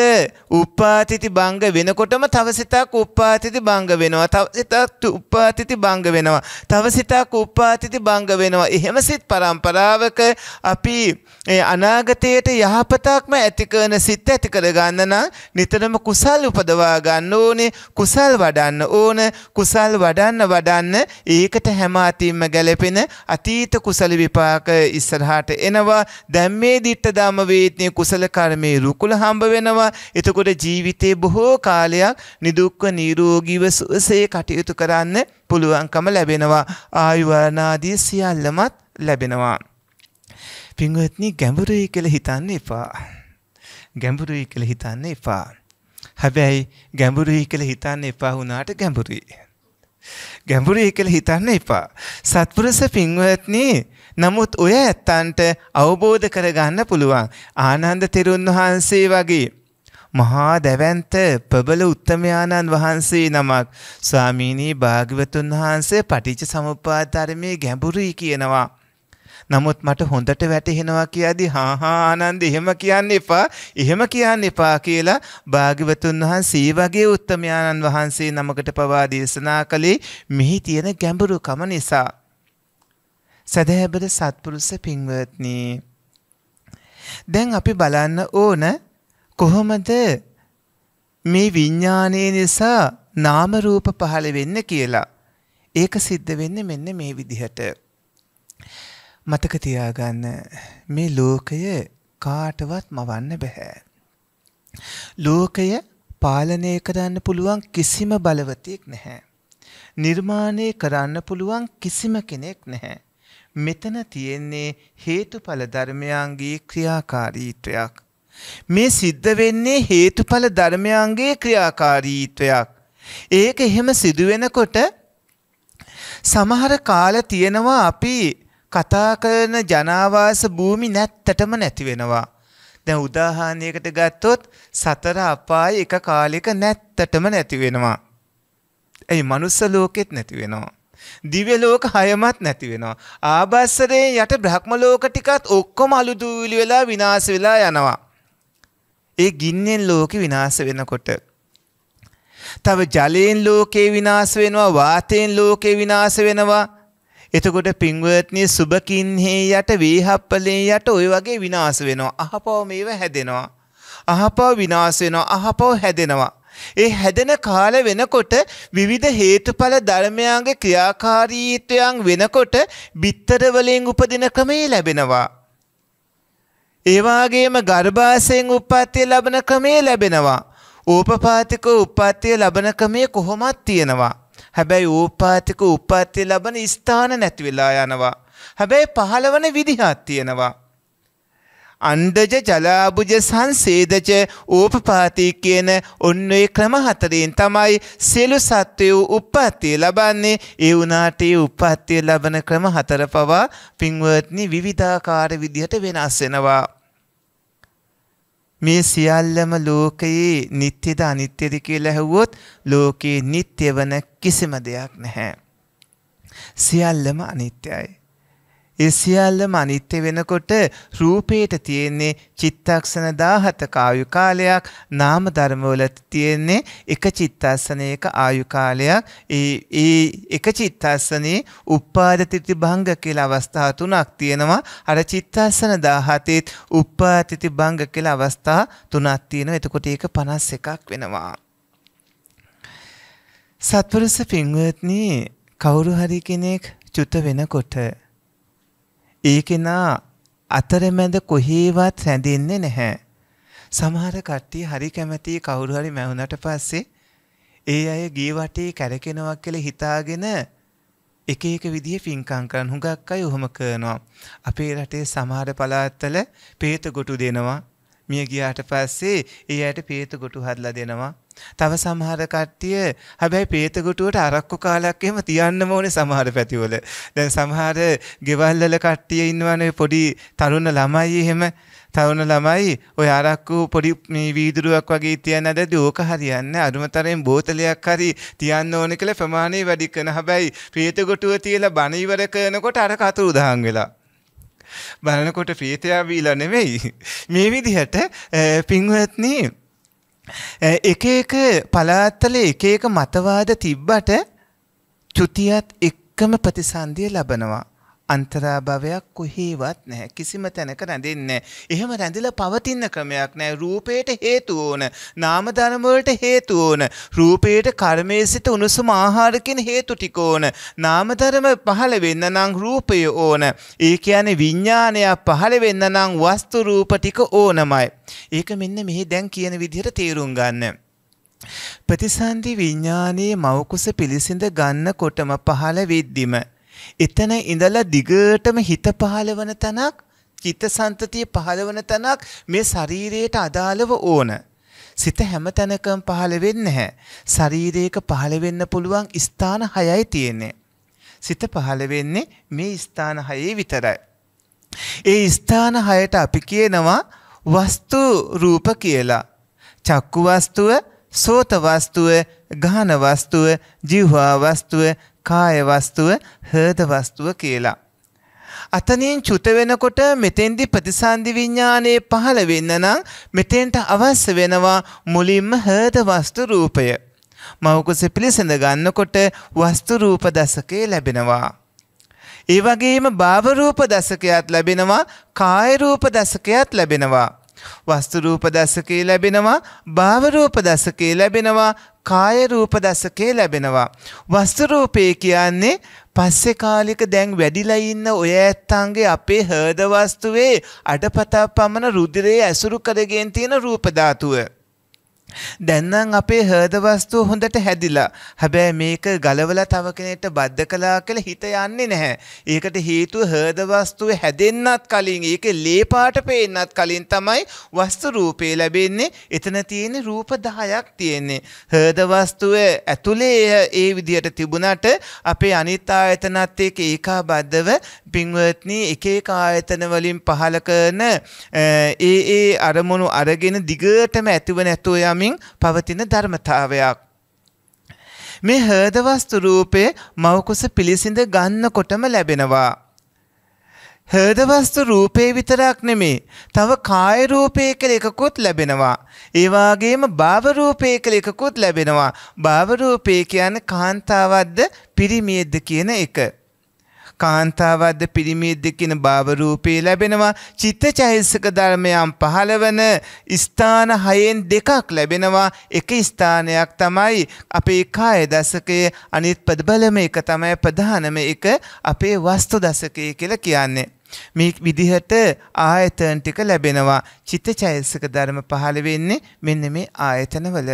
උපාතිති භංග වෙනකොටම තව සිතක් උපාතිති භංග වෙනවා. තව සිතක් උපාතිති භංග වෙනවා. තව සිතක් උපාතිති භංග වෙනවා. එහෙම සිත් પરම්පරාවක අපි අනාගතයට යහපතක්ම ඇති කරන සිත් ඇති කරගන්න නම් නිතරම කුසල් උපදවා ගන්න ඕනේ. කුසල් වඩ වඩන්න ඕන කුසල් වඩන්න වඩන්න. ඒකට හැම අතින්ම ගැලපෙන අතීත කුසල විපාක ඉස්සරහට එනවා. දැන් මේ ditta ධම්ම වේත්නේ කුසල කර්මේ රුකුල හම්බ වෙනවා. එතකොට ජීවිතේ බොහෝ කාලයක් නිදුක්ව නිරෝගීව සුවසේ කටයුතු කරන්න පුළුවන්කම ලැබෙනවා. ආයුවනාදී සියල්ලමත් ලැබෙනවා. පින්වත්නි ගැඹුරුයි කියලා හිතන්න එපා. ගැඹුරුයි කියලා හිතන්න එපා. හැබැයි ගැඹුරුයි කියලා හිතන්න එපා වුණාට ගැඹුරුයි. ගැඹුරුයි කියලා හිතන්න එපා. සත්පුරුෂ පින්වත්නි නමුත් ඔය ඇත්තන්ට අවබෝධ කරගන්න පුළුවන්. ආනන්ද තෙරුන් වහන්සේ වගේ මහා දැවැන්ත ප්‍රබල උත්තමයාණන් වහන්සේ නමක් ස්වාමීනී භාග්‍යවතුන් වහන්සේ පටිච්ච සමුප්පාද ධර්මයේ ගැඹුරුයි කියනවා. නමුත් මට හොඳට වැටහෙනවා කියද්දි හා හා ආනන්ද එහෙම කියන්න එපා. එහෙම කියන්න එපා කියලා භාග්‍යවතුන් වහන්සේ වගේ උත්තමයාණන් වහන්සේ නමකට පවා දේශනා කළේ මෙහි තියෙන ගැඹුරුකම නිසා. සදහැබද සත්පුරුෂ පින්වත්නි. දැන් අපි බලන්න ඕන කොහොමද මේ විඥානයේ නිසා නාම රූප පහළ වෙන්න කියලා. ඒක සිද්ධ වෙන්නේ මෙන්න මේ විදිහට. මතක තියාගන්න මේ ලෝකය කාටවත් මවන්න බෑ. ලෝකය පාලනය කරන්න පුළුවන් කිසිම බලවතෙක් නැහැ. නිර්මාණය කරන්න පුළුවන් කිසිම කෙනෙක් නැහැ. මෙතන තියෙන්නේ හේතුඵල ධර්මයන්ගේ ක්‍රියාකාරීත්වයක්. මේ සිද්ධ වෙන්නේ හේතුඵල ධර්මයන්ගේ ක්‍රියාකාරීත්වයක්. ඒක එහෙම සිදුවෙනකොට සමහර කාල තියෙනවා අපි කතා කරන ජනාවාස භූමි නැත්තටම නැති වෙනවා. දැන් උදාහරණයකට ගත්තොත් සතර අපාය එක කාලයක නැත්තටම නැති වෙනවා. එයි මනුස්ස ලෝකෙත් නැති වෙනවා. දිව්‍ය ලෝක හයමත් නැති වෙනවා. ආභාසරයේ යට බ්‍රහ්ම ලෝක ටිකත් ඔක්කොම අලු දූවිලි වෙලා විනාශ වෙලා යනවා. ඒ ගින්නෙන් ලෝකෙ විනාශ වෙනකොට තව ජලයෙන් ලෝකේ විනාශ වෙනවා වාතයෙන් ලෝකේ විනාශ වෙනවා එතකොට පින්වත්නි සුබකින්හේ යට වේහප්පලේ යට ඔය වගේ විනාශ වෙනවා. අහපව මේව හැදෙනවා. අහපව විනාශ වෙනවා. අහපව හැදෙනවා. ඒ හැදෙන කාල වෙනකොට විවිධ හේතුඵල ධර්මයන්ගේ ක්‍රියාකාරීත්වයන් වෙනකොට බිත්තර වලින් උපදින ක්‍රමේ ලැබෙනවා. ඒ වගේම ගර්භාෂයෙන් උප්පත්තිය ලබන ක්‍රමේ ලැබෙනවා. ඕපපාතික උප්පත්තිය ලබන ක්‍රමේ කොහොමත් තියෙනවා. හැබැයි ඕපාතික උපත්ති ලබන ස්ථාන නැති වෙලා යනවා. හැබැයි පහළවන විදිහක් තියෙනවා. අණ්ඩජ ජලාබුජ සංසේදජ ඕපපාතී කියන ඔන්න ඒ ක්‍රම හතරෙන් තමයි සියලු සත්වයෝ උප්පත්තිය ලබන්නේ ඒ වුණාට ඒ උප්පත්තිය ලබන ක්‍රම හතර පවා පින්වත්නි විවිධාකාර විදිහට වෙනස් වෙනවා මේ සියල්ලම ලෝකයේ නිත්‍යද අනිත්‍යද කියලා ඇහුවොත් ලෝකේ නිත්‍ය වන කිසිම දෙයක් නැහැ. සියල්ලම අනිත්‍යයි. ඒ සියල්ලම අනිත්‍ය වෙනකොට රූපේට තියෙන්නේ චිත්තක්ෂණ 17ක ආයු කාලයක් නාම ධර්මවල තියෙන්නේ එක චිත්තක්ෂණයක ආයු කාලයක්. ඒ ඒ එක චිත්තක්ෂණේ උපාදතිති භංග කියලා අවස්ථා තුනක් තියෙනවා. අර චිත්තක්ෂණ 17ත් උපාදිති භංග කියලා අවස්ථා තුනක් තියෙනවා. එතකොට ඒක 51ක් වෙනවා. සත්පුරුෂ පින්වත්නි කවුරු හරි කෙනෙක් චුත වෙනකොට ඒ කෙනා අතරමැද කොහේවත් රැඳෙන්නේ නැහැ. සමහර කට්ටිය හරි කැමති කවුරු හරි මැවුනට පස්සේ ඒ අය ගේ වටේ කැරකෙනවා කියලා හිතාගෙන එක එක විදිහේ පින්කම් කරන හුඟක් අය ඔහොම කරනවා. අපේ රටේ සමහර පළාත්වල පේත ගොටු දෙනවා. මිය ගියාට පස්සේ ඒ අයට පේත ගොටු හදලා දෙනවා. තව සමහර කට්ටිය හැබැයි පේත ගොටුවට අරක්කු කාලයක් එහෙම තියන්නම ඕනේ සමහර පැතිවල. දැන් සමහර ගෙවල් වල කට්ටිය ඉන්නවනේ පොඩි තරුණ ළමයි එහෙම තරුණ ළමයි ඔය අරක්කු පොඩි මේ වීදුරුවක් වගේ තියන්න දැද්දි ඕක හරියන්නේ අරුමතරෙන් බෝතලයක් හරි තියන්න ඕනේ කියලා ප්‍රමාණය වැඩි කරන හැබැයි ප්‍රේත ගොටුව තියලා බණ ඉවර කරනකොට අර කතුරු දහන් වෙලා බලනකොට ප්‍රේතයා බීලා නෙමෙයි මේ විදිහට පින්වත්නි එක එක පළාත්වල එක එක මතවාද තිබ්බට චුතියත් එක්කම ප්‍රතිසන්දිය ලබනවා. අන්තරාභවයක් කොහේවත් නැහැ. කිසිම තැනක රැඳෙන්නේ එහෙම රැඳිලා පවතින ක්‍රමයක් නැහැ. රූපයට හේතු ඕන. නාම ධර්ම වලට හේතු ඕන. රූපයට කර්මයේ සිට උණුසුම ආහාරකින් හේතු ටික ඕන. නාම ධර්ම පහළ වෙන්න නම් රූපය ඕන. ඒ කියන්නේ විඥානය පහළ වෙන්න නම් වස්තු රූප ටික ඕනමයි. ඒක මෙන්න මෙහි දැන් කියන විදිහට තේරුම් ගන්න. ප්‍රතිසන්දි විඥානයේ මවකුස පිළිසිඳ ගන්නකොටම පහළ වෙද්දිම එතන ඉඳලා දිගටම හිත පහළවන තැනක් චිත්ත සන්තතිය පහළවන තැනක් මේ ශරීරයට අදාළව ඕන. සිත හැම තැනකම පහළ වෙන්නේ නැහැ. ශරීරයක පහළ වෙන්න පුළුවන් ස්ථාන 6යි තියෙන්නේ. සිත පහළ වෙන්නේ මේ ස්ථාන 6 විතරයි. ඒ ස්ථාන 6ට අපි කියනවා වස්තු රූප කියලා. චක්කු වස්තුව, සෝත වස්තුව, ගාහන වස්තුව, ජීවහා වස්තුව, කාය වස්තුව හෘද වස්තුව කියලා. අතනින් චුත වෙනකොට මෙතෙන්දි ප්‍රතිසන්දි විඥානයේ පහළ වෙන්න නම් මෙතෙන්ට අවශ්‍ය වෙනවා මුලින්ම හෘද වස්තු රූපය. මවකුස පිළිසඳ ගන්නකොට වස්තු රූප දසකේ ලැබෙනවා. ඒ වගේම භාව රූප දසකයක් ලැබෙනවා කාය රූප දසකයක් ලැබෙනවා. වස්තු රූප දසකේ ලැබෙනවා භාව රූප දසකේ ලැබෙනවා කාය රූප දසකේ ලැබෙනවා. වස්තු රූපේ කියන්නේ පස්සේ කාලික දැන් වැඩිලා ඉන්න ඔය ඇත්තන්ගේ අපේ හෘද වස්තුවේ අඩපතා පමණ රුධිරයේ ඇසුරු කරගෙන තියෙන රූප ධාතුව. දැන්නම් අපේ හෘද වස්තුව හොඳට හැදිලා. හැබැයි මේක ගලවලා තව කෙනෙක්ට බද්ධ කළා කියලා හිත යන්නේ නැහැ. ඒකට හේතුව හෘද වස්තුව හැදෙන්නත් කලින් ඒකේ ලේ පාට පේන්නත් කලින් තමයි වස්තු රූපේ ලැබෙන්නේ. එතන තියෙන රූප 10ක් තියෙන්නේ. හෘද වස්තුව ඇතුලේ ඒ විදිහට තිබුණාට අපේ අනිත් ආයතනත් එක්ක ඒකාබද්ධව පින්වත්නි එක එක ආයතන වලින් පහල කරන ඒ ඒ අරමුණු අරගෙන දිගටම ඇතිව නැතුව යමින් යමින් පවතින ධර්මතාවයක්. මේ හෘදවස්තු රූපය මවකුස පිළිසිඳ ගන්නකොටම ලැබෙනවා. හෘදවස්තු රූපේ විතරක් නෙමේ. තව කාය රූපේ කියලා එකකුත් ලැබෙනවා. ඒ වගේම භාව රූපේ කියලා එකකුත් ලැබෙනවා. භාව රූපේ කියන්නේ කාන්තාවක්ද පිරිමියෙක්ද කියන එක. කාන්තාවද්ද පිරිමියෙක්ද කියන භාව රූපේ ලැබෙනවා. චිත්තචෛතසික ධර්මයන් පහළවන ස්ථාන හයෙන් දෙකක් ලැබෙනවා. එක ස්ථානයක් තමයි අපේ කාය දසකයේ. අනිත් ප්‍රබලම එක තමයි ප්‍රධානම එක අපේ වස්තු දසකය කියලා කියන්නේ. මේ විදිහට ආයතන ටික ලැබෙනවා. චිත්තචෛතසික ධර්ම පහළ වෙන්නේ මෙන්න මේ ආයතනවල.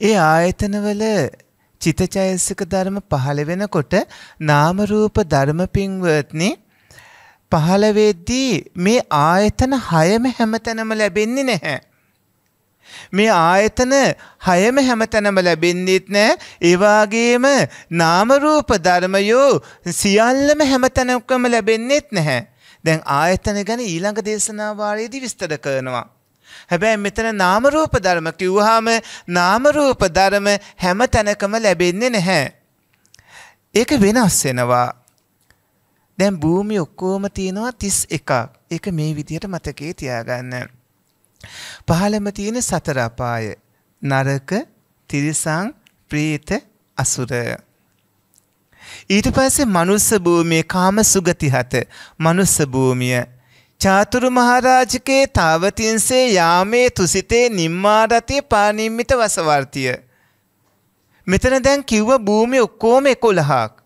ඒ ආයතනවල චිතචෛසික ධර්ම පහළ වෙනකොට නාම රූප ධර්ම පින්වත්නි පහළ වෙද්දී මේ ආයතන හයම හැමතැනම ලැබෙන්නේ නැහැ. මේ ආයතන හයම හැමතැනම ලැබෙන්නේත් නෑ. ඒ වගේම නාම රූප ධර්මයෝ සියල්ලම හැමතැනකම ලැබෙන්නේත් නැහැ. දැන් ආයතන ගැන ඊළඟ දේශනා වාරයේදී විස්තර කරනවා. හැබැයි මෙතන නාම රූප ධර්ම කිව්වහම නාම රූප ධර්ම හැම තැනකම ලැබෙන්නේ නැහැ. ඒක වෙනස් වෙනවා. දැන් භූමිය ඔක්කොම තියෙනවා 31ක්. ඒක මේ විදිහට මතකේ තියාගන්න. පහළම තියෙන සතර අපාය. නරක, තිරිසන්, ප්‍රේත, අසුර. ඊට පස්සේ මනුස්ස භූමියේ කාම සුගති හත මනුස්ස භූමිය චාතුරු මහරජකේ තාවතින්සේ යාමේ තුසිතේ නිම්මාරතිය පානිම්මිත වසවර්තිය. මෙතන දැන් කිව්ව භූමිය ඔක්කොම 11ක්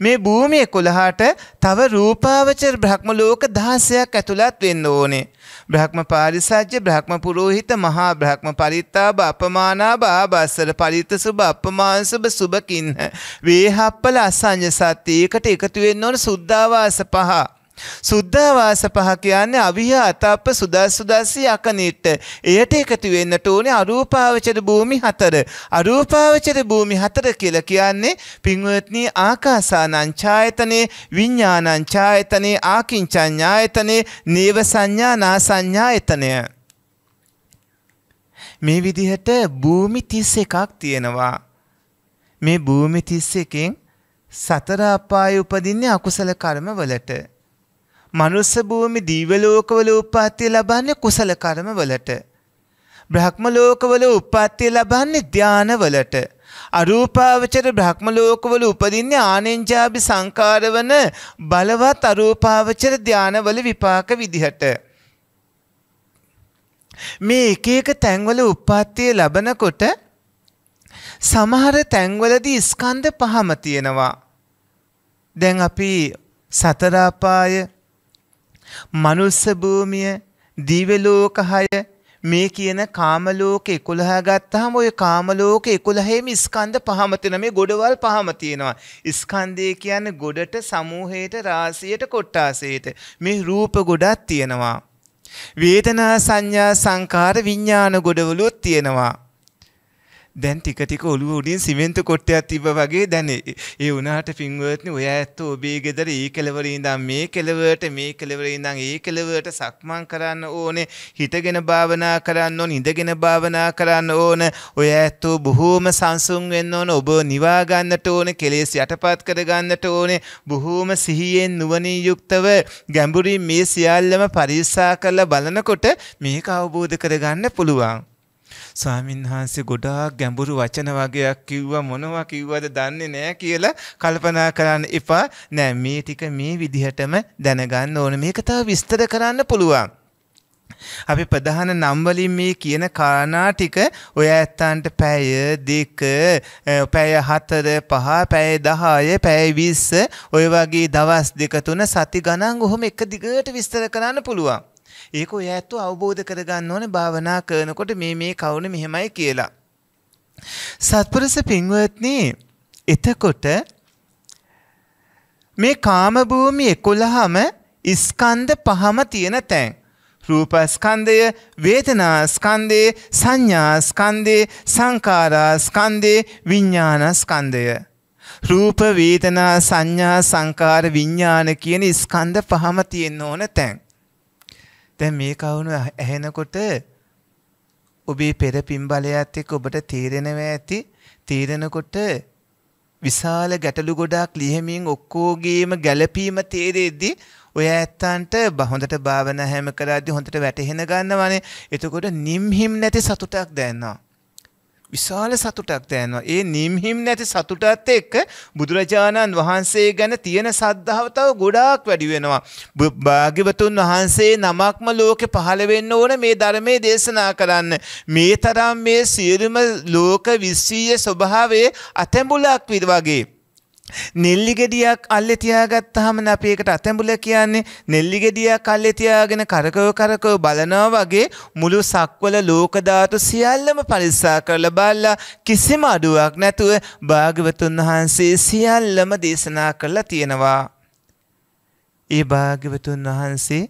මේ භූමිය 11ට තව රූපාවචර බ්‍රහ්ම ලෝක 16ක් ඇතුළත් වෙන්න ඕනේ. බ්‍රහ්ම පාරිසජ්‍ය බ්‍රහ්ම පුරෝහිත මහා බ්‍රහ්ම පරිත්තාබ අපමානාබ ආබස්සර පරිත්ත සුභ අපමාන සුභ සුභකින්න වේහප්පල අසංජ සත්‍ය ඒකට එකතු වෙන්න ඕන සුද්ධාවාස පහ. සුද්ධාවාස පහ කියන්නේ අවිහ අතප්ප සුදස් සුදස්සි අකනිට්ට. එයට එකතු වෙන්නට ඕනේ අරූපාවචර භූමි හතර. අරූපාවචර භූමි හතර කියලා කියන්නේ පින්වත්නි ආකාසානං ඡායතනේ විඥානං ඡායතනේ ආකින්චඤ්ඤායතනේ නේව සංඥා නා සංඥායතනය. මේ විදිහට භූමි 31ක් තියෙනවා. මේ භූමි 31කින් සතර අපාය උපදින්නේ අකුසල කර්ම වලට. මනුස්ස භූමි දිව්‍ය ලෝකවල උප්පත්තිය ලබන්නේ කුසල කර්ම වලට. බ්‍රහ්ම ලෝකවල උප්පත්තිය ලබන්නේ ධාන වලට. අරූපාවචර බ්‍රහ්ම ලෝකවල උපදින්නේ ආනෙන්ජාබි සංකාරවන බලවත් අරූපාවචර ධානවල විපාක විදිහට. මේ එක එක තැන්වල උප්පත්තිය ලබනකොට සමහර තැන්වලදී ස්කන්ධ පහම තියෙනවා. දැන් අපි සතර අපාය මනුස්ස භූමිය, දිව්‍ය ලෝක 6 මේ කියන කාම ලෝක 11 ගත්තාම ওই කාම ලෝක 11ෙම ස්කන්ධ පහම තියෙනවා. මේ ගොඩවල් පහම තියෙනවා. ස්කන්ධය කියන්නේ ගොඩට, සමූහයට, රාශියට, කොට්ටාසයට. මේ රූප ගොඩක් තියෙනවා. වේදනා සංඥා සංකාර විඥාන ගොඩවලුත් තියෙනවා. දැන් ටික ටික ඔළුව උඩින් සිමෙන්තු කොට්ටයක් තිබ්බ වගේ දැන් ඒ වුණාට පින්වත්නි ඔය ඇත්තෝ ඔබේ ගෙදර ඒ කෙලවර ඉඳන් මේ කෙලවරට මේ කෙලවර ඉඳන් ඒ කෙලවරට සක්මන් කරන්න ඕනේ. හිටගෙන භාවනා කරන්න ඕනේ ඉඳගෙන භාවනා කරන්න ඕන. ඔය ඇත්තෝ බොහෝම සංසුන් වෙන්න ඕන. ඔබ නිවා ගන්නට ඕනේ කෙලෙස් යටපත් කර ගන්නට ඕනේ. බොහෝම සිහියෙන් නුවණින් යුක්තව ගැඹුරින් මේ සියල්ලම පරික්ෂා කරලා බලනකොට මේක අවබෝධ කරගන්න පුළුවන්. ස්වාමීන් වහන්සේ ගොඩාක් ගැඹුරු වචන වගේක් කිව්වා මොනවා කිව්වද දන්නේ නැහැ කියලා කල්පනා කරන්න එපා. නෑ මේ ටික මේ විදිහටම දැනගන්න ඕන. මේක තව විස්තර කරන්න පුළුවන්. අපි ප්‍රධාන නම් වලින් මේ කියන කාරණා ටික ඔය ඇත්තන්ට පැය දෙක පැය 4 5 පැය 10 පැය 20 ඔය වගේ දවස් දෙක තුන සති ගණන් ඔහොම එක දිගට විස්තර කරන්න පුළුවන්. ඒක ඔය ඇත්තෝ අවබෝධ කරගන්න ඕනේ භාවනා කරනකොට මේ මේ කවුන මෙහෙමයි කියලා. සත්පුරුෂ පින්වත්නි එතකොට මේ කාම භූමි 11ම ස්කන්ධ පහම තියෙන තැන්. රූපස්කන්ධය, වේදනාස්කන්ධය, සංඥාස්කන්ධය, සංකාරාස්කන්ධය, විඥානස්කන්ධය. රූප වේදනා සංඥා සංකාර විඥාන කියන ස්කන්ධ පහම තියෙන්න ඕන තැන්. දැන් මේ කවුණු ඇහෙනකොට ඔබේ පෙර පින්බලයත් එක්ක ඔබට තීරණව ඇති. තීරණකොට විශාල ගැටලු ගොඩාක් ලියමින් ඔක්කොගේම ගැළපීම තේරෙද්දි ඔය ඇත්තන්ට හොඳට භාවනා හැම කරද්දි හොඳට වැටහෙන ගන්නවනේ. එතකොට නිම්හිම් නැති සතුටක් දැනෙනවා. විශාල සතුටක් දැනෙනවා. ඒ නිම්හිම් නැති සතුටත් එක්ක බුදුරජාණන් වහන්සේ ගැන තියෙන සද්ධාව තව ගොඩාක් වැඩි වෙනවා. භාග්‍යවතුන් වහන්සේ නමක්ම ලෝකෙ පහළ වෙන්න ඕන මේ ධර්මයේ දේශනා කරන්න. මේ තරම් මේ සියලුම ලෝක විශ්වීය ස්වභාවයේ අතැඹුලක් වගේ නෙල්ලි ගෙඩියක් අල්ලේ තියාගත්තාම අපි ඒකට අතැඹුල කියන්නේ නෙල්ලි ගෙඩියක් අල්ලේ තියාගෙන කරකව කරකව බලනවා වගේ මුළු සක්වල ලෝක ධාතු සියල්ලම පරික්ෂා කරලා බලලා කිසිම අඩුවක් නැතුව භාග්‍යවතුන් වහන්සේ සියල්ලම දේශනා කරලා තියෙනවා. ඒ භාග්‍යවතුන් වහන්සේ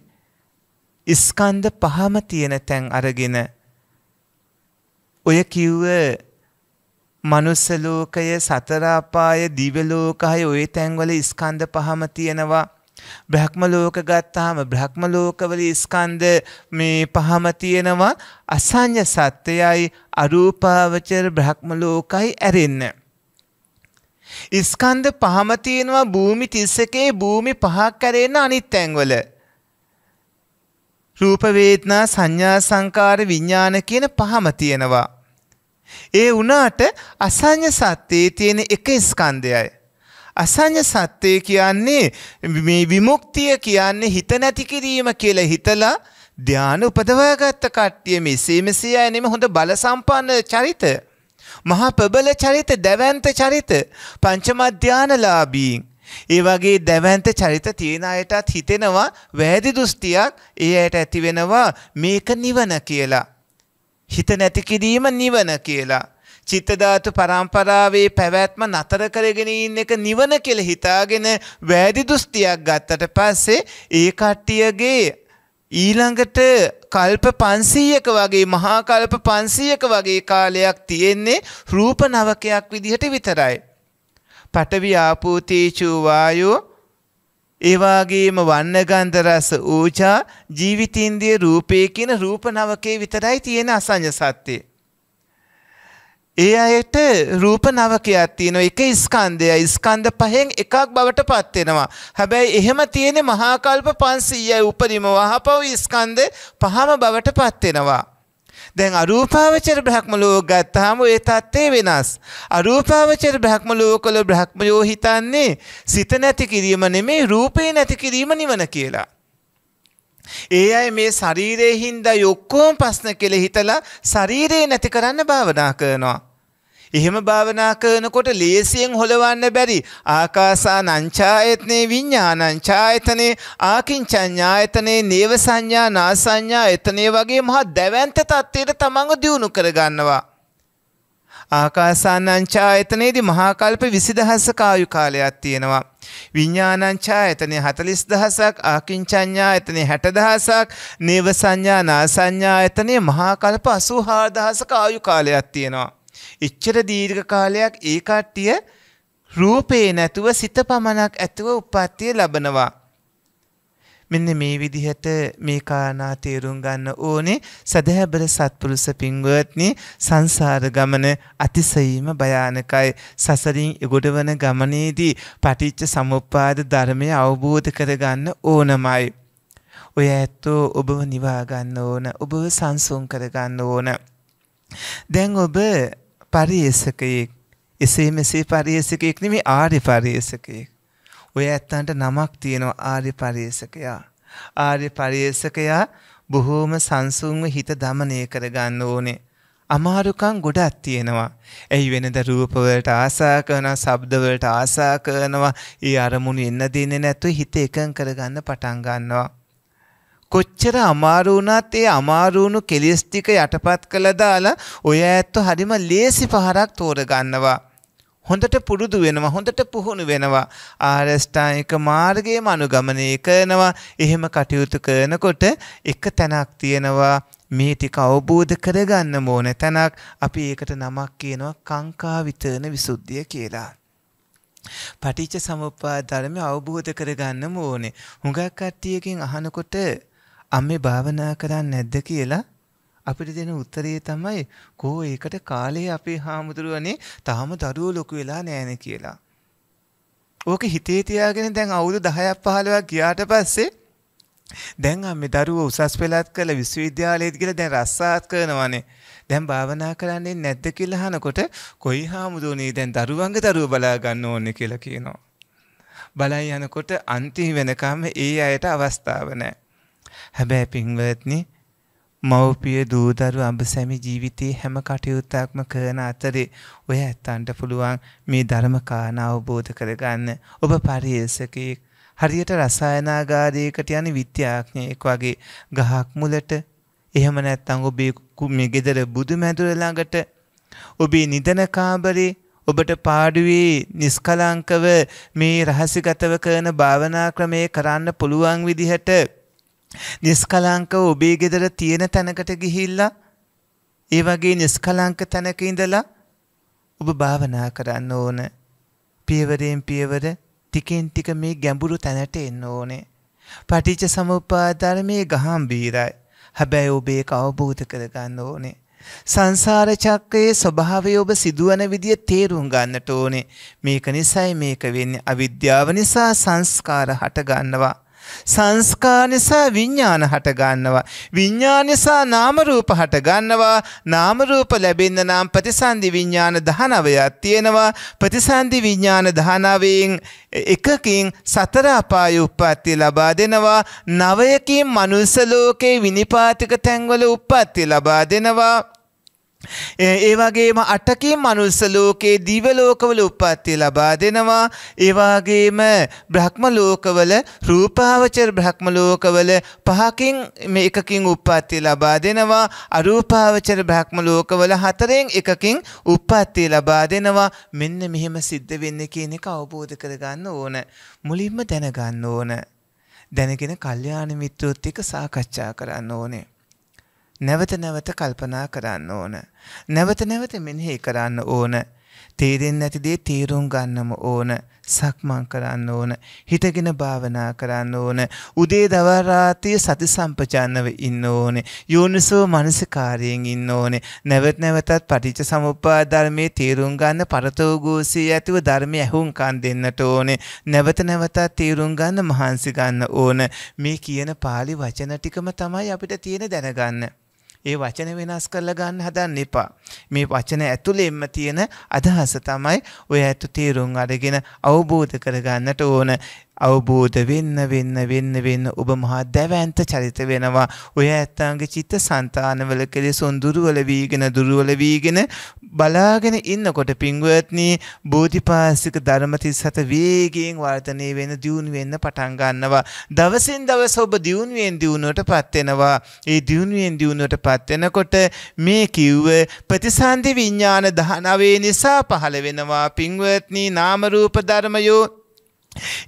ස්කන්ධ පහම තියෙන තැන් අරගෙන ඔය කිව්ව මනුස්ස ලෝකය සතර අපාය දිව්‍ය ලෝකය ওই තැන්වල ස්කන්ධ පහම තියෙනවා බ්‍රහ්ම ලෝක ගත්තාම බ්‍රහ්ම ලෝකවල ස්කන්ධ මේ පහම තියෙනවා අසඤ්ඤ සත්‍යයයි අරූපාවචර බ්‍රහ්ම ලෝකයි ඇරෙන්න. ස්කන්ධ පහම තියෙනවා භූමි 31 භූමි පහක් ඇරෙන්න අනිත් තැන්වල. රූප වේදනා සංඥා සංකාර විඥාන කියන පහම තියෙනවා. ඒ වුණාට අසඤ්ඤ සත්‍යයේ තියෙන එක ස්කන්ධයයි. අසඤ්ඤ සත්‍යය කියන්නේ මේ විමුක්තිය කියන්නේ හිත නැති කිරීම කියලා හිතලා ධාන උපදවා ගත්ත කට්ටිය මෙසේ මෙසේ අය නෙමෙයි හොඳ බල සම්පන්න චරිත. මහා ප්‍රබල චරිත, දැවැන්ත චරිත, පංචම ධානලාභී. ඒ වගේ දැවැන්ත චරිත තියෙන අයටත් හිතෙනවා වැරදි දෘෂ්ටියක් ඒ අයට ඇති වෙනවා මේක නිවන කියලා. හිත නැති කිරීම නිවන කියලා. චිත්ත ධාතු පරම්පරාවේ පැවැත්ම නතර කරගෙන ඉන්න එක නිවන කියලා හිතාගෙන වැරදි දෘෂ්ටියක් ගත්තට පස්සේ ඒ කට්ටියගේ ඊළඟට කල්ප 500ක වගේ මහා කල්ප 500ක වගේ කාලයක් තියෙන්නේ රූප නවකයක් විදිහට විතරයි. පඨවි ආපෝ තේජෝ වායෝ ඒ වගේම වන්න ගන්ධ රස ඌජා ජීවිතින්දිය රූපේ කියන රූප නවකේ විතරයි තියෙන අසඤ්ඤ සත්‍යය. ඒ අයට රූප නවකයක් තියෙනවා එක ස්කන්ධයයි ස්කන්ධ පහෙන් එකක් බවට පත් වෙනවා. හැබැයි එහෙම තියෙන මහා කල්ප 500යි උපරිම වහපව ස්කන්ධ පහම බවට පත් වෙනවා. දැන් අරූපාවචර බ්‍රහ්ම ලෝක ගත්තාම ඒ தත්ත්වය වෙනස්. අරූපාවචර බ්‍රහ්ම ලෝකවල බ්‍රහ්මයෝ හිතන්නේ සිත නැති කිරීම නෙමෙයි රූපේ නැති කිරීම නිවන කියලා. ඒ අය මේ ශරීරයේ හින්දා ඔක්කොම ප්‍රශ්න කියලා හිතලා ශරීරේ නැති කරන්න භාවනා කරනවා. එහෙම භාවනා කරනකොට ලේසියෙන් හොලවන්න බැරි ආකාසා නංචායතනේ විඤ්ඤාණංචායතනේ ආකින්චඤ්ඤායතනේ නේව සංඥා නාසඤ්ඤා එතනේ වගේ මහා දැවැන්ත තත්ත්වයට තමන්ව දියුණු කරගන්නවා. ආකාසානංචායතනයේදී මහා කල්ප 20000ක ආයු කාලයක් තියෙනවා. විඥානංචායතනේ 40000ක් ආකින්චඤ්ඤායතනේ 60000ක් නේව සංඥා නාසඤ්ඤායතනේ මහා කල්ප 84000ක ආයු කාලයක් තියෙනවා. එච්චර දීර්ඝ කාලයක් ඒ කට්ටිය රූපේ නැතුව සිත පමණක් ඇතුව උප්පත්තිය ලබනවා. මෙන්න මේ විදිහට මේ කාරණා තේරුම් ගන්න ඕනේ. සදහැබර සත්පුරුෂ පින්වත්නි සංසාර ගමන අතිශයින්ම භයානකයි. සසරින් ඉගොඩවන ගමනේදී පටිච්ච සමුප්පාද ධර්මය අවබෝධ කරගන්න ඕනමයි. ඔය ඇත්තෝ ඔබව නිවා ගන්න ඕන ඔබව සංසුන් කරගන්න ඕන. දැන් ඔබ පරිේශකයෙක් එසේ මෙසේ පරිේශකයෙක් නෙමෙයි ආර්ය පරිේශකයෙක් ඔය ඇත්තන්ට නමක් තියෙනවා ආර්ය පරිේශකයා. ආර්ය පරිේශකයා බොහෝම සංසුන්ව හිත දමනය කරගන්න ඕනේ. අමාරුකම් ගොඩක් තියෙනවා. ඇයි වෙනද රූපවලට ආසා කරනවා, ශබ්දවලට ආසා කරනවා. ඒ අරමුණු එන්න දෙන්නේ නැතුව හිත එකඟ කරගන්න පටන් ගන්නවා. කොච්චර අමාරු වුණත් ඒ අමාරු වුණු කෙලෙස් ටික යටපත් කළා දාලා ඔය ඇත්ත හරිම ලේසි පහරක් තෝරගන්නවා. හොඳට පුරුදු වෙනවා හොඳට පුහුණු වෙනවා ආරෂ්ඨායික මාර්ගයේම අනුගමනය කරනවා එහෙම කටයුතු කරනකොට එක තැනක් තියෙනවා මේ ටික අවබෝධ කරගන්න ඕන තැනක් අපි ඒකට නමක් කියනවා කාංකා විතරන විසුද්ධිය කියලා. පටිච්ච සමුප්පාද ධර්මය අවබෝධ කරගන්න ඕනේ. හුඟක් කට්ටියකින් අහනකොට අම්මේ භාවනා කරන්නේ නැද්ද කියලා අපිට දෙන උත්තරේ තමයි කෝ ඒකට කාලේ අපේ හාමුදුරුවනේ තාම දරුවෝ ලොකු වෙලා නෑනේ කියලා. ඕක හිතේ තියාගෙන දැන් අවුරුදු 10ක් 15ක් ගියාට පස්සේ දැන් අපි දරුවෝ උසස් පෙළත් කළ විශ්වවිද්‍යාලයේදී කියලා දැන් රස්සාත් කරනවානේ. දැන් භාවනා කරන්නේ නැද්ද කියලා අහනකොට කොයි හාමුදුරනේ දැන් දරුවන්ගේ දරුවෝ බලා ගන්න ඕනේ කියලා කියනවා. බලයි යනකොට අන්තිම වෙනකම් ඒ අයට අවස්ථාව නැහැ. හැබැයි පින්වත්නි මව්පිය දූදරු අඹසැමි ජීවිතයේ හැම කටයුත්තක්ම කරන අතරේ ඔය ඇත්තන්ට පුළුවන් මේ ධර්ම කාරණා අවබෝධ කරගන්න. ඔබ පරිේශකෙක් හරියට රසායනාගාරයකට යන විද්‍යාඥයෙක් වගේ ගහක් මුලට එහෙම නැත්නම් ඔබේ මේ ගෙදර බුදුමැදුර ළඟට ඔබේ නිදන කාමරේ ඔබට පාඩුවේ නිස්කලංකව මේ රහසිගතව කරන භාවනා ක්‍රමයේ කරන්න පුළුවන් විදිහට නිස්කලංකව ඔබේ ගෙදර තියෙන තැනකට ගිහිල්ලා ඒ වගේ නිස්කලංක තැනක ඉඳලා ඔබ භාවනා කරන්න ඕන. පියවරෙන් පියවර ටිකෙන් ටික මේ ගැඹුරු තැනට එන්න ඕනේ. පටිච්ච සමුප්පාද ධර්මයේ ගහම්බීරයි. හැබැයි ඔබ ඒක අවබෝධ කරගන්න ඕනේ. සංසාර චක්‍රයේ ස්වභාවය ඔබ සිදුවන විදිය තේරුම් ගන්නට ඕනේ. මේක නිසයි මේක වෙන්නේ අවිද්‍යාව නිසා සංස්කාර හට ගන්නවා. සංස්කාර නිසා විඥාන හට ගන්නවා. විඥාන නිසා නාම රූප හට ගන්නවා. නාම රූප ලැබෙන්න නම් ප්‍රතිසන්දි විඥාන 19ක් තියෙනවා. ප්‍රතිසන්දි විඥාන 19න් එකකින් සතර අපාය උප්පත්ති ලබා දෙනවා. නවයකින් මනුස්ස ලෝකේ විනිපාතික තැන්වල උප්පත්ති ලබා දෙනවා. ඒ වගේම අටකින් මනුස්ස ලෝකේ දිව ලෝකවල උප්පත්ති ලබා දෙනවා. ඒ වගේම බ්‍රහ්ම ලෝකවල රූපාවචර බ්‍රහ්ම ලෝකවල පහකින් මේ එකකින් උප්පත්ති ලබා දෙනවා. අරූපාවචර බ්‍රහ්ම ලෝකවල හතරෙන් එකකින් උප්පත්ති ලබා දෙනවා. මෙන්න මෙහෙම සිද්ධ වෙන්නේ කියන එක අවබෝධ කරගන්න ඕන. මුලින්ම දැනගන්න ඕන. දැනගෙන කල්යාණ මිත්‍රොත් එක්ක සාකච්ඡා කරන්න ඕනේ. නැවත නැවත කල්පනා කරන්න ඕන. නැවත නැවත මෙනෙහි කරන්න ඕන. තේරෙන්නේ නැති දේ තේරුම් ගන්නම ඕන. සක්මන් කරන්න ඕන. හිතගෙන භාවනා කරන්න ඕන. උදේ දවල් රාත්‍රියේ සති සම්පජාන්නව ඉන්න ඕනේ. යෝනිසෝ මනසිකාරයෙන් ඉන්න ඕනේ. නැවත නැවතත් පටිච්ච සමුප්පාද ධර්මයේ තේරුම් ගන්න පරතෝගෝසී ඇතිව ධර්මය ඇහුම්කන් දෙන්නට ඕනේ. නැවත නැවතත් තේරුම් ගන්න මහන්සි ගන්න ඕන. මේ කියන pāli වචන ටිකම තමයි අපිට තියෙන දැනගන්න. ඒ වචන වෙනස් කරලා ගන්න හදන්න එපා. මේ වචන ඇතුළෙන්ම තියෙන අදහස තමයි ඔය ඇතු තීරුම් අරගෙන අවබෝධ කරගන්නට ඕන. අවබෝධ වෙන්න වෙන්න වෙන්න වෙන්න ඔබ මහා දැවැන්ත චරිත වෙනවා. ඔය ඇත්තන්ගේ චිත්ත සංතානවල කෙලෙසුන් දුර්වල වීගෙන දුර්වල වීගෙන බලාගෙන ඉන්නකොට පින්වත්නි බෝධිපාසික ධර්ම 37 වේගයෙන් වර්ධනය වෙන දියුණු වෙන්න පටන් ගන්නවා. දවසින් දවස ඔබ දියුණුවෙන් දියුණුවටපත් වෙනවා. ඒ දියුණුවෙන් දියුණුවටපත් වෙනකොට මේ කිව්ව ප්‍රතිසන්දි විඥාන 19 නිසා පහළ වෙනවා. පින්වත්නි නාම රූප ධර්මයෝ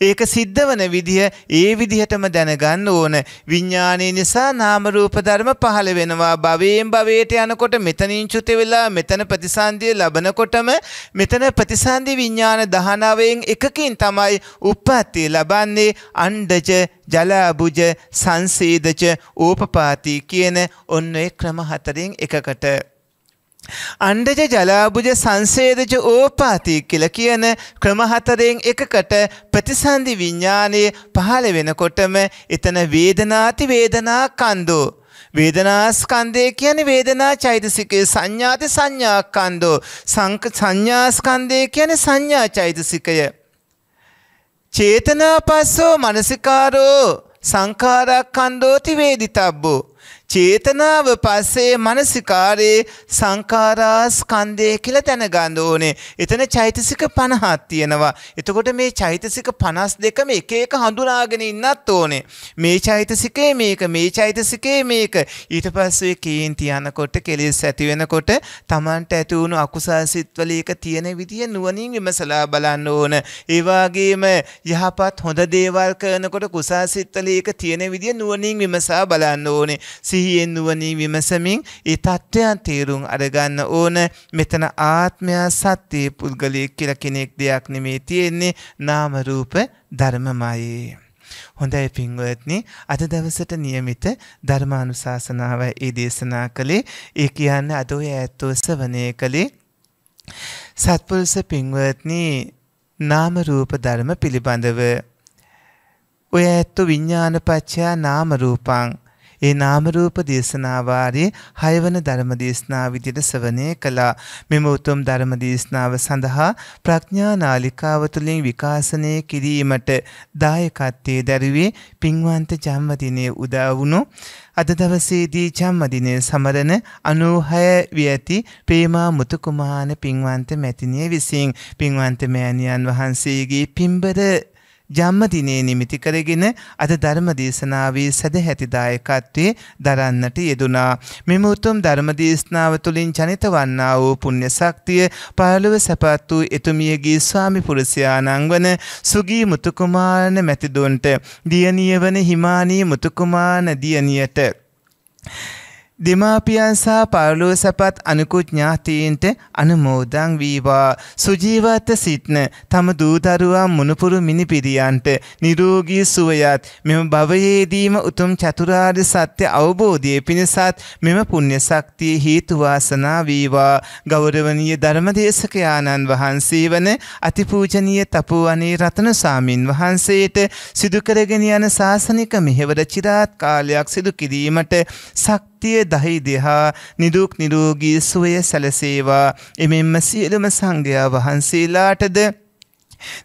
ඒක සිද්ධ වන විදිහ ඒ විදිහටම දැනගන්න ඕන. විඥානයේ නිසා නාම රූප ධර්ම පහළ වෙනවා. භවයෙන් භවයට යනකොට මෙතනින් චුත වෙලා මෙතන ප්‍රතිසන්දිය ලබනකොටම මෙතන ප්‍රතිසන්දි විඥාන 19න් එකකින් තමයි උප්පත්තිය ලබන්නේ. අණ්ඩජ, ජලාබුජ, සංසේදජ, ඕපපාති කියන ඔන්න ඒ ක්‍රම හතරෙන් එකකට අණ්ඩජ ජලාබුජ සංසේදජ ඕපාති කියලා කියන ක්‍රම හතරෙන් එකකට ප්‍රතිසන්දි විඥානයේ පහළ වෙනකොටම එතන වේදනාති වේදනා කන්දෝ. වේදනාස්කන්ධය කියන්නේ වේදනා චෛතසිකයේ සංඥාති සංඥාස්කන්ධෝ සංක සංඥාස්කන්ධය කියන්නේ සංඥා චෛතසිකය. චේතනාපස්සෝ මනසිකාරෝ සංඛාරක්ඛන්தோති වේදිතබ්බෝ. චේතනාව පස්සේ මනසිකාරේ සංකාරාස්කන්ධය කියලා දැනගන්න ඕනේ. එතන චෛතසික 50ක් තියෙනවා. එතකොට මේ චෛතසික 52ම එක එක හඳුනාගෙන ඉන්නත් ඕනේ. මේ චෛතසිකේ මේක, මේ චෛතසිකේ මේක. ඊට පස්සේ කේන්ති යනකොට කෙලෙස් ඇති වෙනකොට Tamanට ඇති වුණු අකුසල් සිත්වල එක තියෙන විදිය නුවණින් විමසලා බලන්න ඕන. ඒ වගේම යහපත් හොඳ දේවල් කරනකොට කුසල් සිත්වල එක තියෙන විදිය නුවණින් විමසා බලන්න ඕනේ. සිහියෙන් නුවණින් විමසමින් ඒ தත්ත්වයන් තේරුම් අරගන්න ඕන. මෙතන ආත්මයා සත්‍ය පුද්ගලයෙක් කියලා කෙනෙක් දෙයක් නෙමේ තියෙන්නේ. නාම රූප ධර්මමයි. හොඳයි පින්වත්නි අද දවසට નિયમિત ධර්මානුශාසනාව ඒ දේශනා කළේ. ඒ කියන්නේ අද ඔය ඇත්තෝ සවනය කළේ සත්පුරුෂ පින්වත්නි නාම රූප ධර්ම පිළිබඳව. ඔය ඇත්තු විඤ්ඥානපච්චයා නාම රූපං ඒ නාම රූප දේශනා වාරයේ 6 වන ධර්ම දේශනාව විදිහට ශ්‍රවණය කළා. මෙම උතුම් ධර්ම දේශනාව සඳහා ප්‍රඥා නාලිකාව තුළින් විකාශනය කිරීමට දායකත්වයේ දරුවේ පින්වන්ත ජන්මදිනයේ උදා වුණු අද දවසේදී ජන්මදිනය සමරන 96 වී ඇති ප්‍රේමා මුතුකුමාන පින්වන්ත මැතිණිය විසින් පින්වන්ත මෑණියන් වහන්සේගේ පින්බර ජන්මදිනයේ නිමිති කරගෙන අද ධර්ම දේශනාවේ සදැහැතිදායකත්වයේ දරන්නට යෙදුනා. මෙම උතුම් ධර්ම දේශනාව තුළින් ජනිත වන්නා වූ පුණ්‍ය ශක්තිය පරලොව සැපත් වූ එතුමියගේ ස්වාමි පුරුෂයාණන් වන සුගී මුතුකුමාරන මැතිදුන්ට දියණිය වන හිමානී මුතුකුමාරන දියණියට දෙමාපියන් සහ පරලෝ සැපත් අනිකුත් ඥාතීන්ට අනුමෝදන් වීවා. සුජීවත්ව සිටන තම දූදරුවන් මුණුපුරු මිනිපිරියන්ට නිරෝගී සුවයත් මෙම භවයේදීම උතුම් චතුරාර්ය සත්‍ය අවබෝධය පිණිසත් මෙම පුණ්‍ය ශක්තිය හේතු වාසනා වේවා. ගෞරවනීය ධර්මදේශකයාණන් වහන්සේ වන අතිපූජනීය තපෝවනේ රතන සාමින් වහන්සේට සිදු කරගෙන යන ශාසනික මෙහෙවර চিරාත් කාලයක් සිදු කිරීමට ශක්තිය ශක්තිය දහිදය හා නිදුක් නිරෝගී සුවය සැලසේවා. එමෙන්ම සියලුම සංඝයා වහන්සේලාටද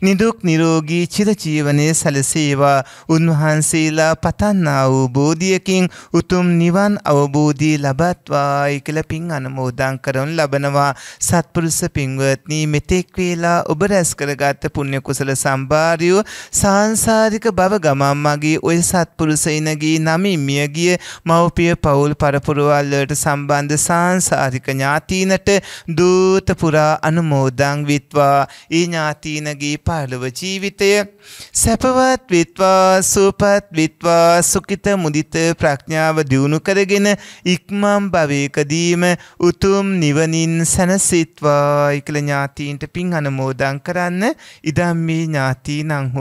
නිදුක් නිරෝගී චිරජීවනය සැලසේවා. උන්වහන්සේලා පතන්නා වූ බෝධියකින් උතුම් නිවන් අවබෝධී ලබත්වායි කළ පින් අනමෝදන් කරනු ලබනවා. සත්පුරුෂ පින්වත්නී මෙතෙක් වේලා ඔබ රැස් කරගත්ත පුණ්‍ය කුසල සම්භාරයෝ සාංසාරික බව ගමන් මගේ ඔය සත්පුරුෂයිනගේ නමින් මියගිය මව්පිය පවුල් පරපුරවල්ලට සම්බන්ධ සාංසාරික ඥාතීනට දූත පුරා අනුමෝදන් විත්වා. ඒ ඥාතීනගේ තමන්ගේ පහළව ජීවිතය. සැපවත් විත්වා සූපත් විත්වා සුකිත මුදිත ප්‍රඥාව දියුණු කරගෙන ඉක්මම් භවයකදීම උතුම් නිවනින් සැනසිත්වා ඉකළ ඥාතීන්ට පින් අනමෝදන් කරන්න ඉදම් මේ ඥාතී නං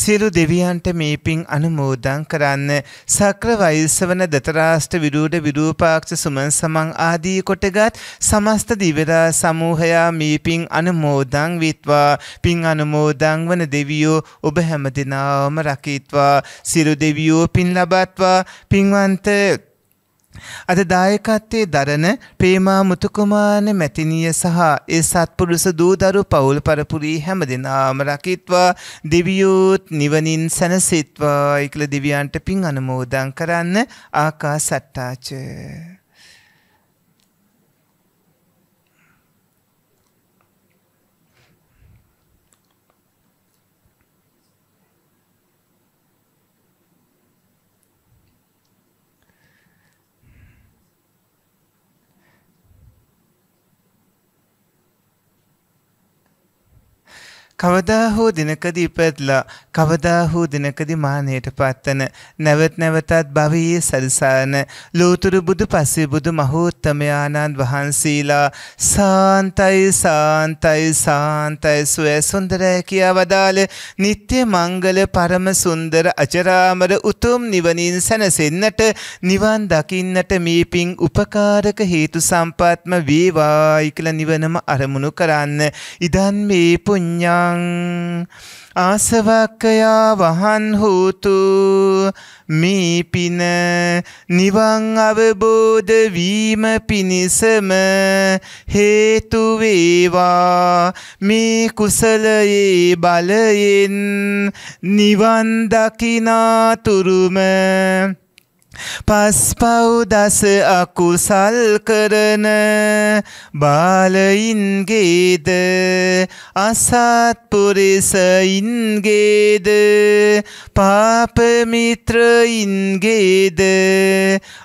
සියලු දෙවියන්ට මේ පින් අනුමෝදන් කරන්න. සක්‍ර වෛස්සවන දතරාෂ්ට විරූඩ විරූපාක්ෂ සුමන් සමන් ආදී කොටගත් සමස්ත දිවරා සමූහයා මේ පින් අනුමෝදන් විත්වා. පින් අනුමෝදන් වන දෙවියෝ ඔබ හැම දෙනාම රකිත්වා. සිරු දෙවියෝ පින් ලබත්වා. පින්වන්ත අද දායකත්වයේ දරන ප්‍රේමා මුතුකුමාරන මැතිනිය සහ ඒ සත්පුරුෂ දූදරු පවුල් පරපුරී හැම දෙනාම රකිත්වා දෙවියෝත් නිවනින් සැනසෙත්වා. ඉකල දෙවියන්ට පින් අනුමෝදන් කරන්න ආකා සට්ටාච කවදා හෝ දිනකදී ඉපදලා කවදා හෝ දිනකදී මානයට පත්වන නැවත නැවතත් භවයේ සරිසාන ලෝතුරු බුදු පස්සේ බුදු මහෝත්තමයාණන් වහන්සේලා සාන්තයි සාන්තයි සාන්තයි සුවය සුන්දරය කියා වදාළ නිත්‍ය මංගල පරම සුන්දර අජරාමර උතුම් නිවනින් සැනසෙන්නට නිවන් දකින්නට මේ පින් උපකාරක හේතු සම්පත්ම වේවායි කියලා නිවනම අරමුණු කරන්න. ඉදන් මේ පුඤ්ඤා නිවං ආසවක්කයා වහන් හෝතු. මේ පින නිවන් අවබෝධ වීම පිණිසම හේතු වේවා. මේ කුසලයේ බලයෙන් නිවන් දකිනාතුරුම පස්පව් දස අකුසල් කරන බාලයින්ගේද අසත්පුරිසයින්ගේද පාපමිත්‍රයින්ගේද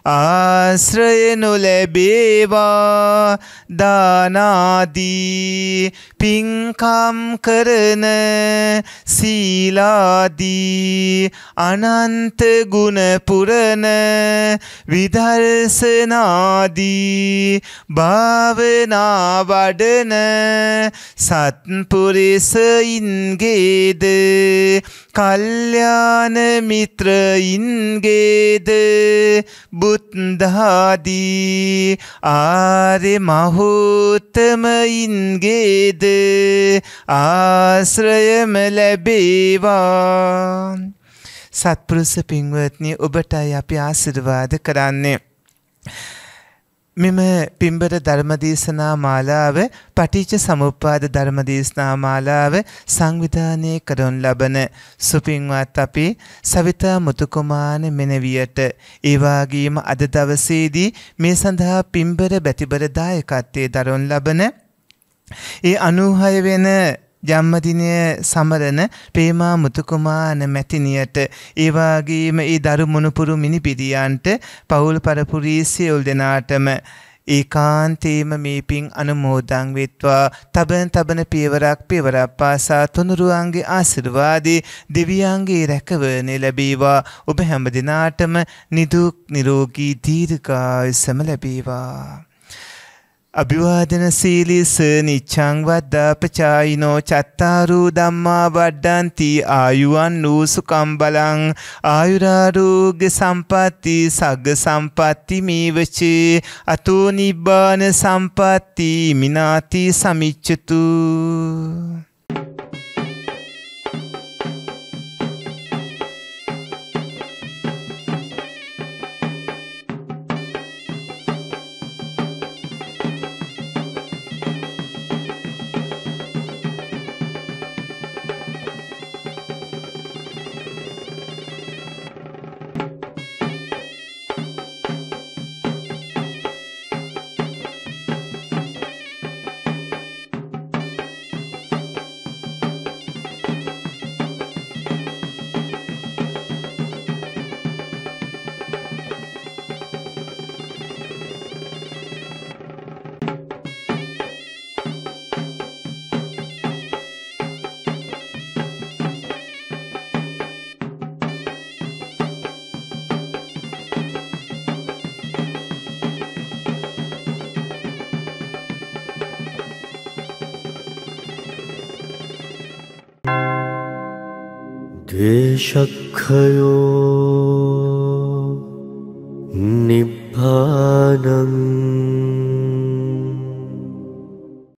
ආශ්‍රය නොලැබේවා දානාදී පින්කම් කරන සීලාදී අනන්ත ගුණ පුරන විදර්ශනාදී භාවනා වඩන සත්පුරිසයින්ගේද කල්්‍යාන මිත්‍රයින්ගේද බුද්ධාදී ආරෙ මහෝත්තමයින්ගේද ආශ්‍රයම ලැබේවා. සත්පුරුෂ පින්වත්නි ඔබටයි අපි ආශිර්වාද කරන්නේ. මෙම පිම්බර ධර්මදේශනා මාලාව පටිච්ච සමුප්පාද ධර්මදේශනා මාලාව සංවිධානය කරනු ලබන සුපින්වත් අපේ සවිතා මුතුකුමාන මෙනවියට. ඒ වගේම අද දවසේදී මේ සඳහා පිම්බර බැතිබර දායකත්වයේ දරනු ලබන ඒ 96 වෙන ජන්මදිනය සමරන ප්‍රේමා මුතුකුමාන මැතිනියට ඒ වගේම ඒ දරු මුණුපුරු මිනිපිරියන්ට පවුල් පරපුරී සියලු දෙනාටම ඒකාන්තේම මේ පින් අනුමෝදන් වෙත්වා. තබන තබන පියවරක් පියවරක් පාසා තුනුරුවන්ගේ ආශිර්වාදේ දෙවියන්ගේ රැකවරණය ලැබේවා. ඔබ හැම දිනාටම නිදුක් නිරෝගී දීර්ඝායුෂම ලැබේවා. අභිවාදන සීලිස නිච්ඡං වද්දාපචායිනෝ චත්තාරු ධම්මා වඩ්ඩಂತಿ ආයුවන් නූසුකම් බලං ආයුරාරෝග්‍ය සම්පatti සග්ග සම්පatti මේවචේ අතෝ නිබ්බාන සම්පatti මිනාති සමිච්ඡතු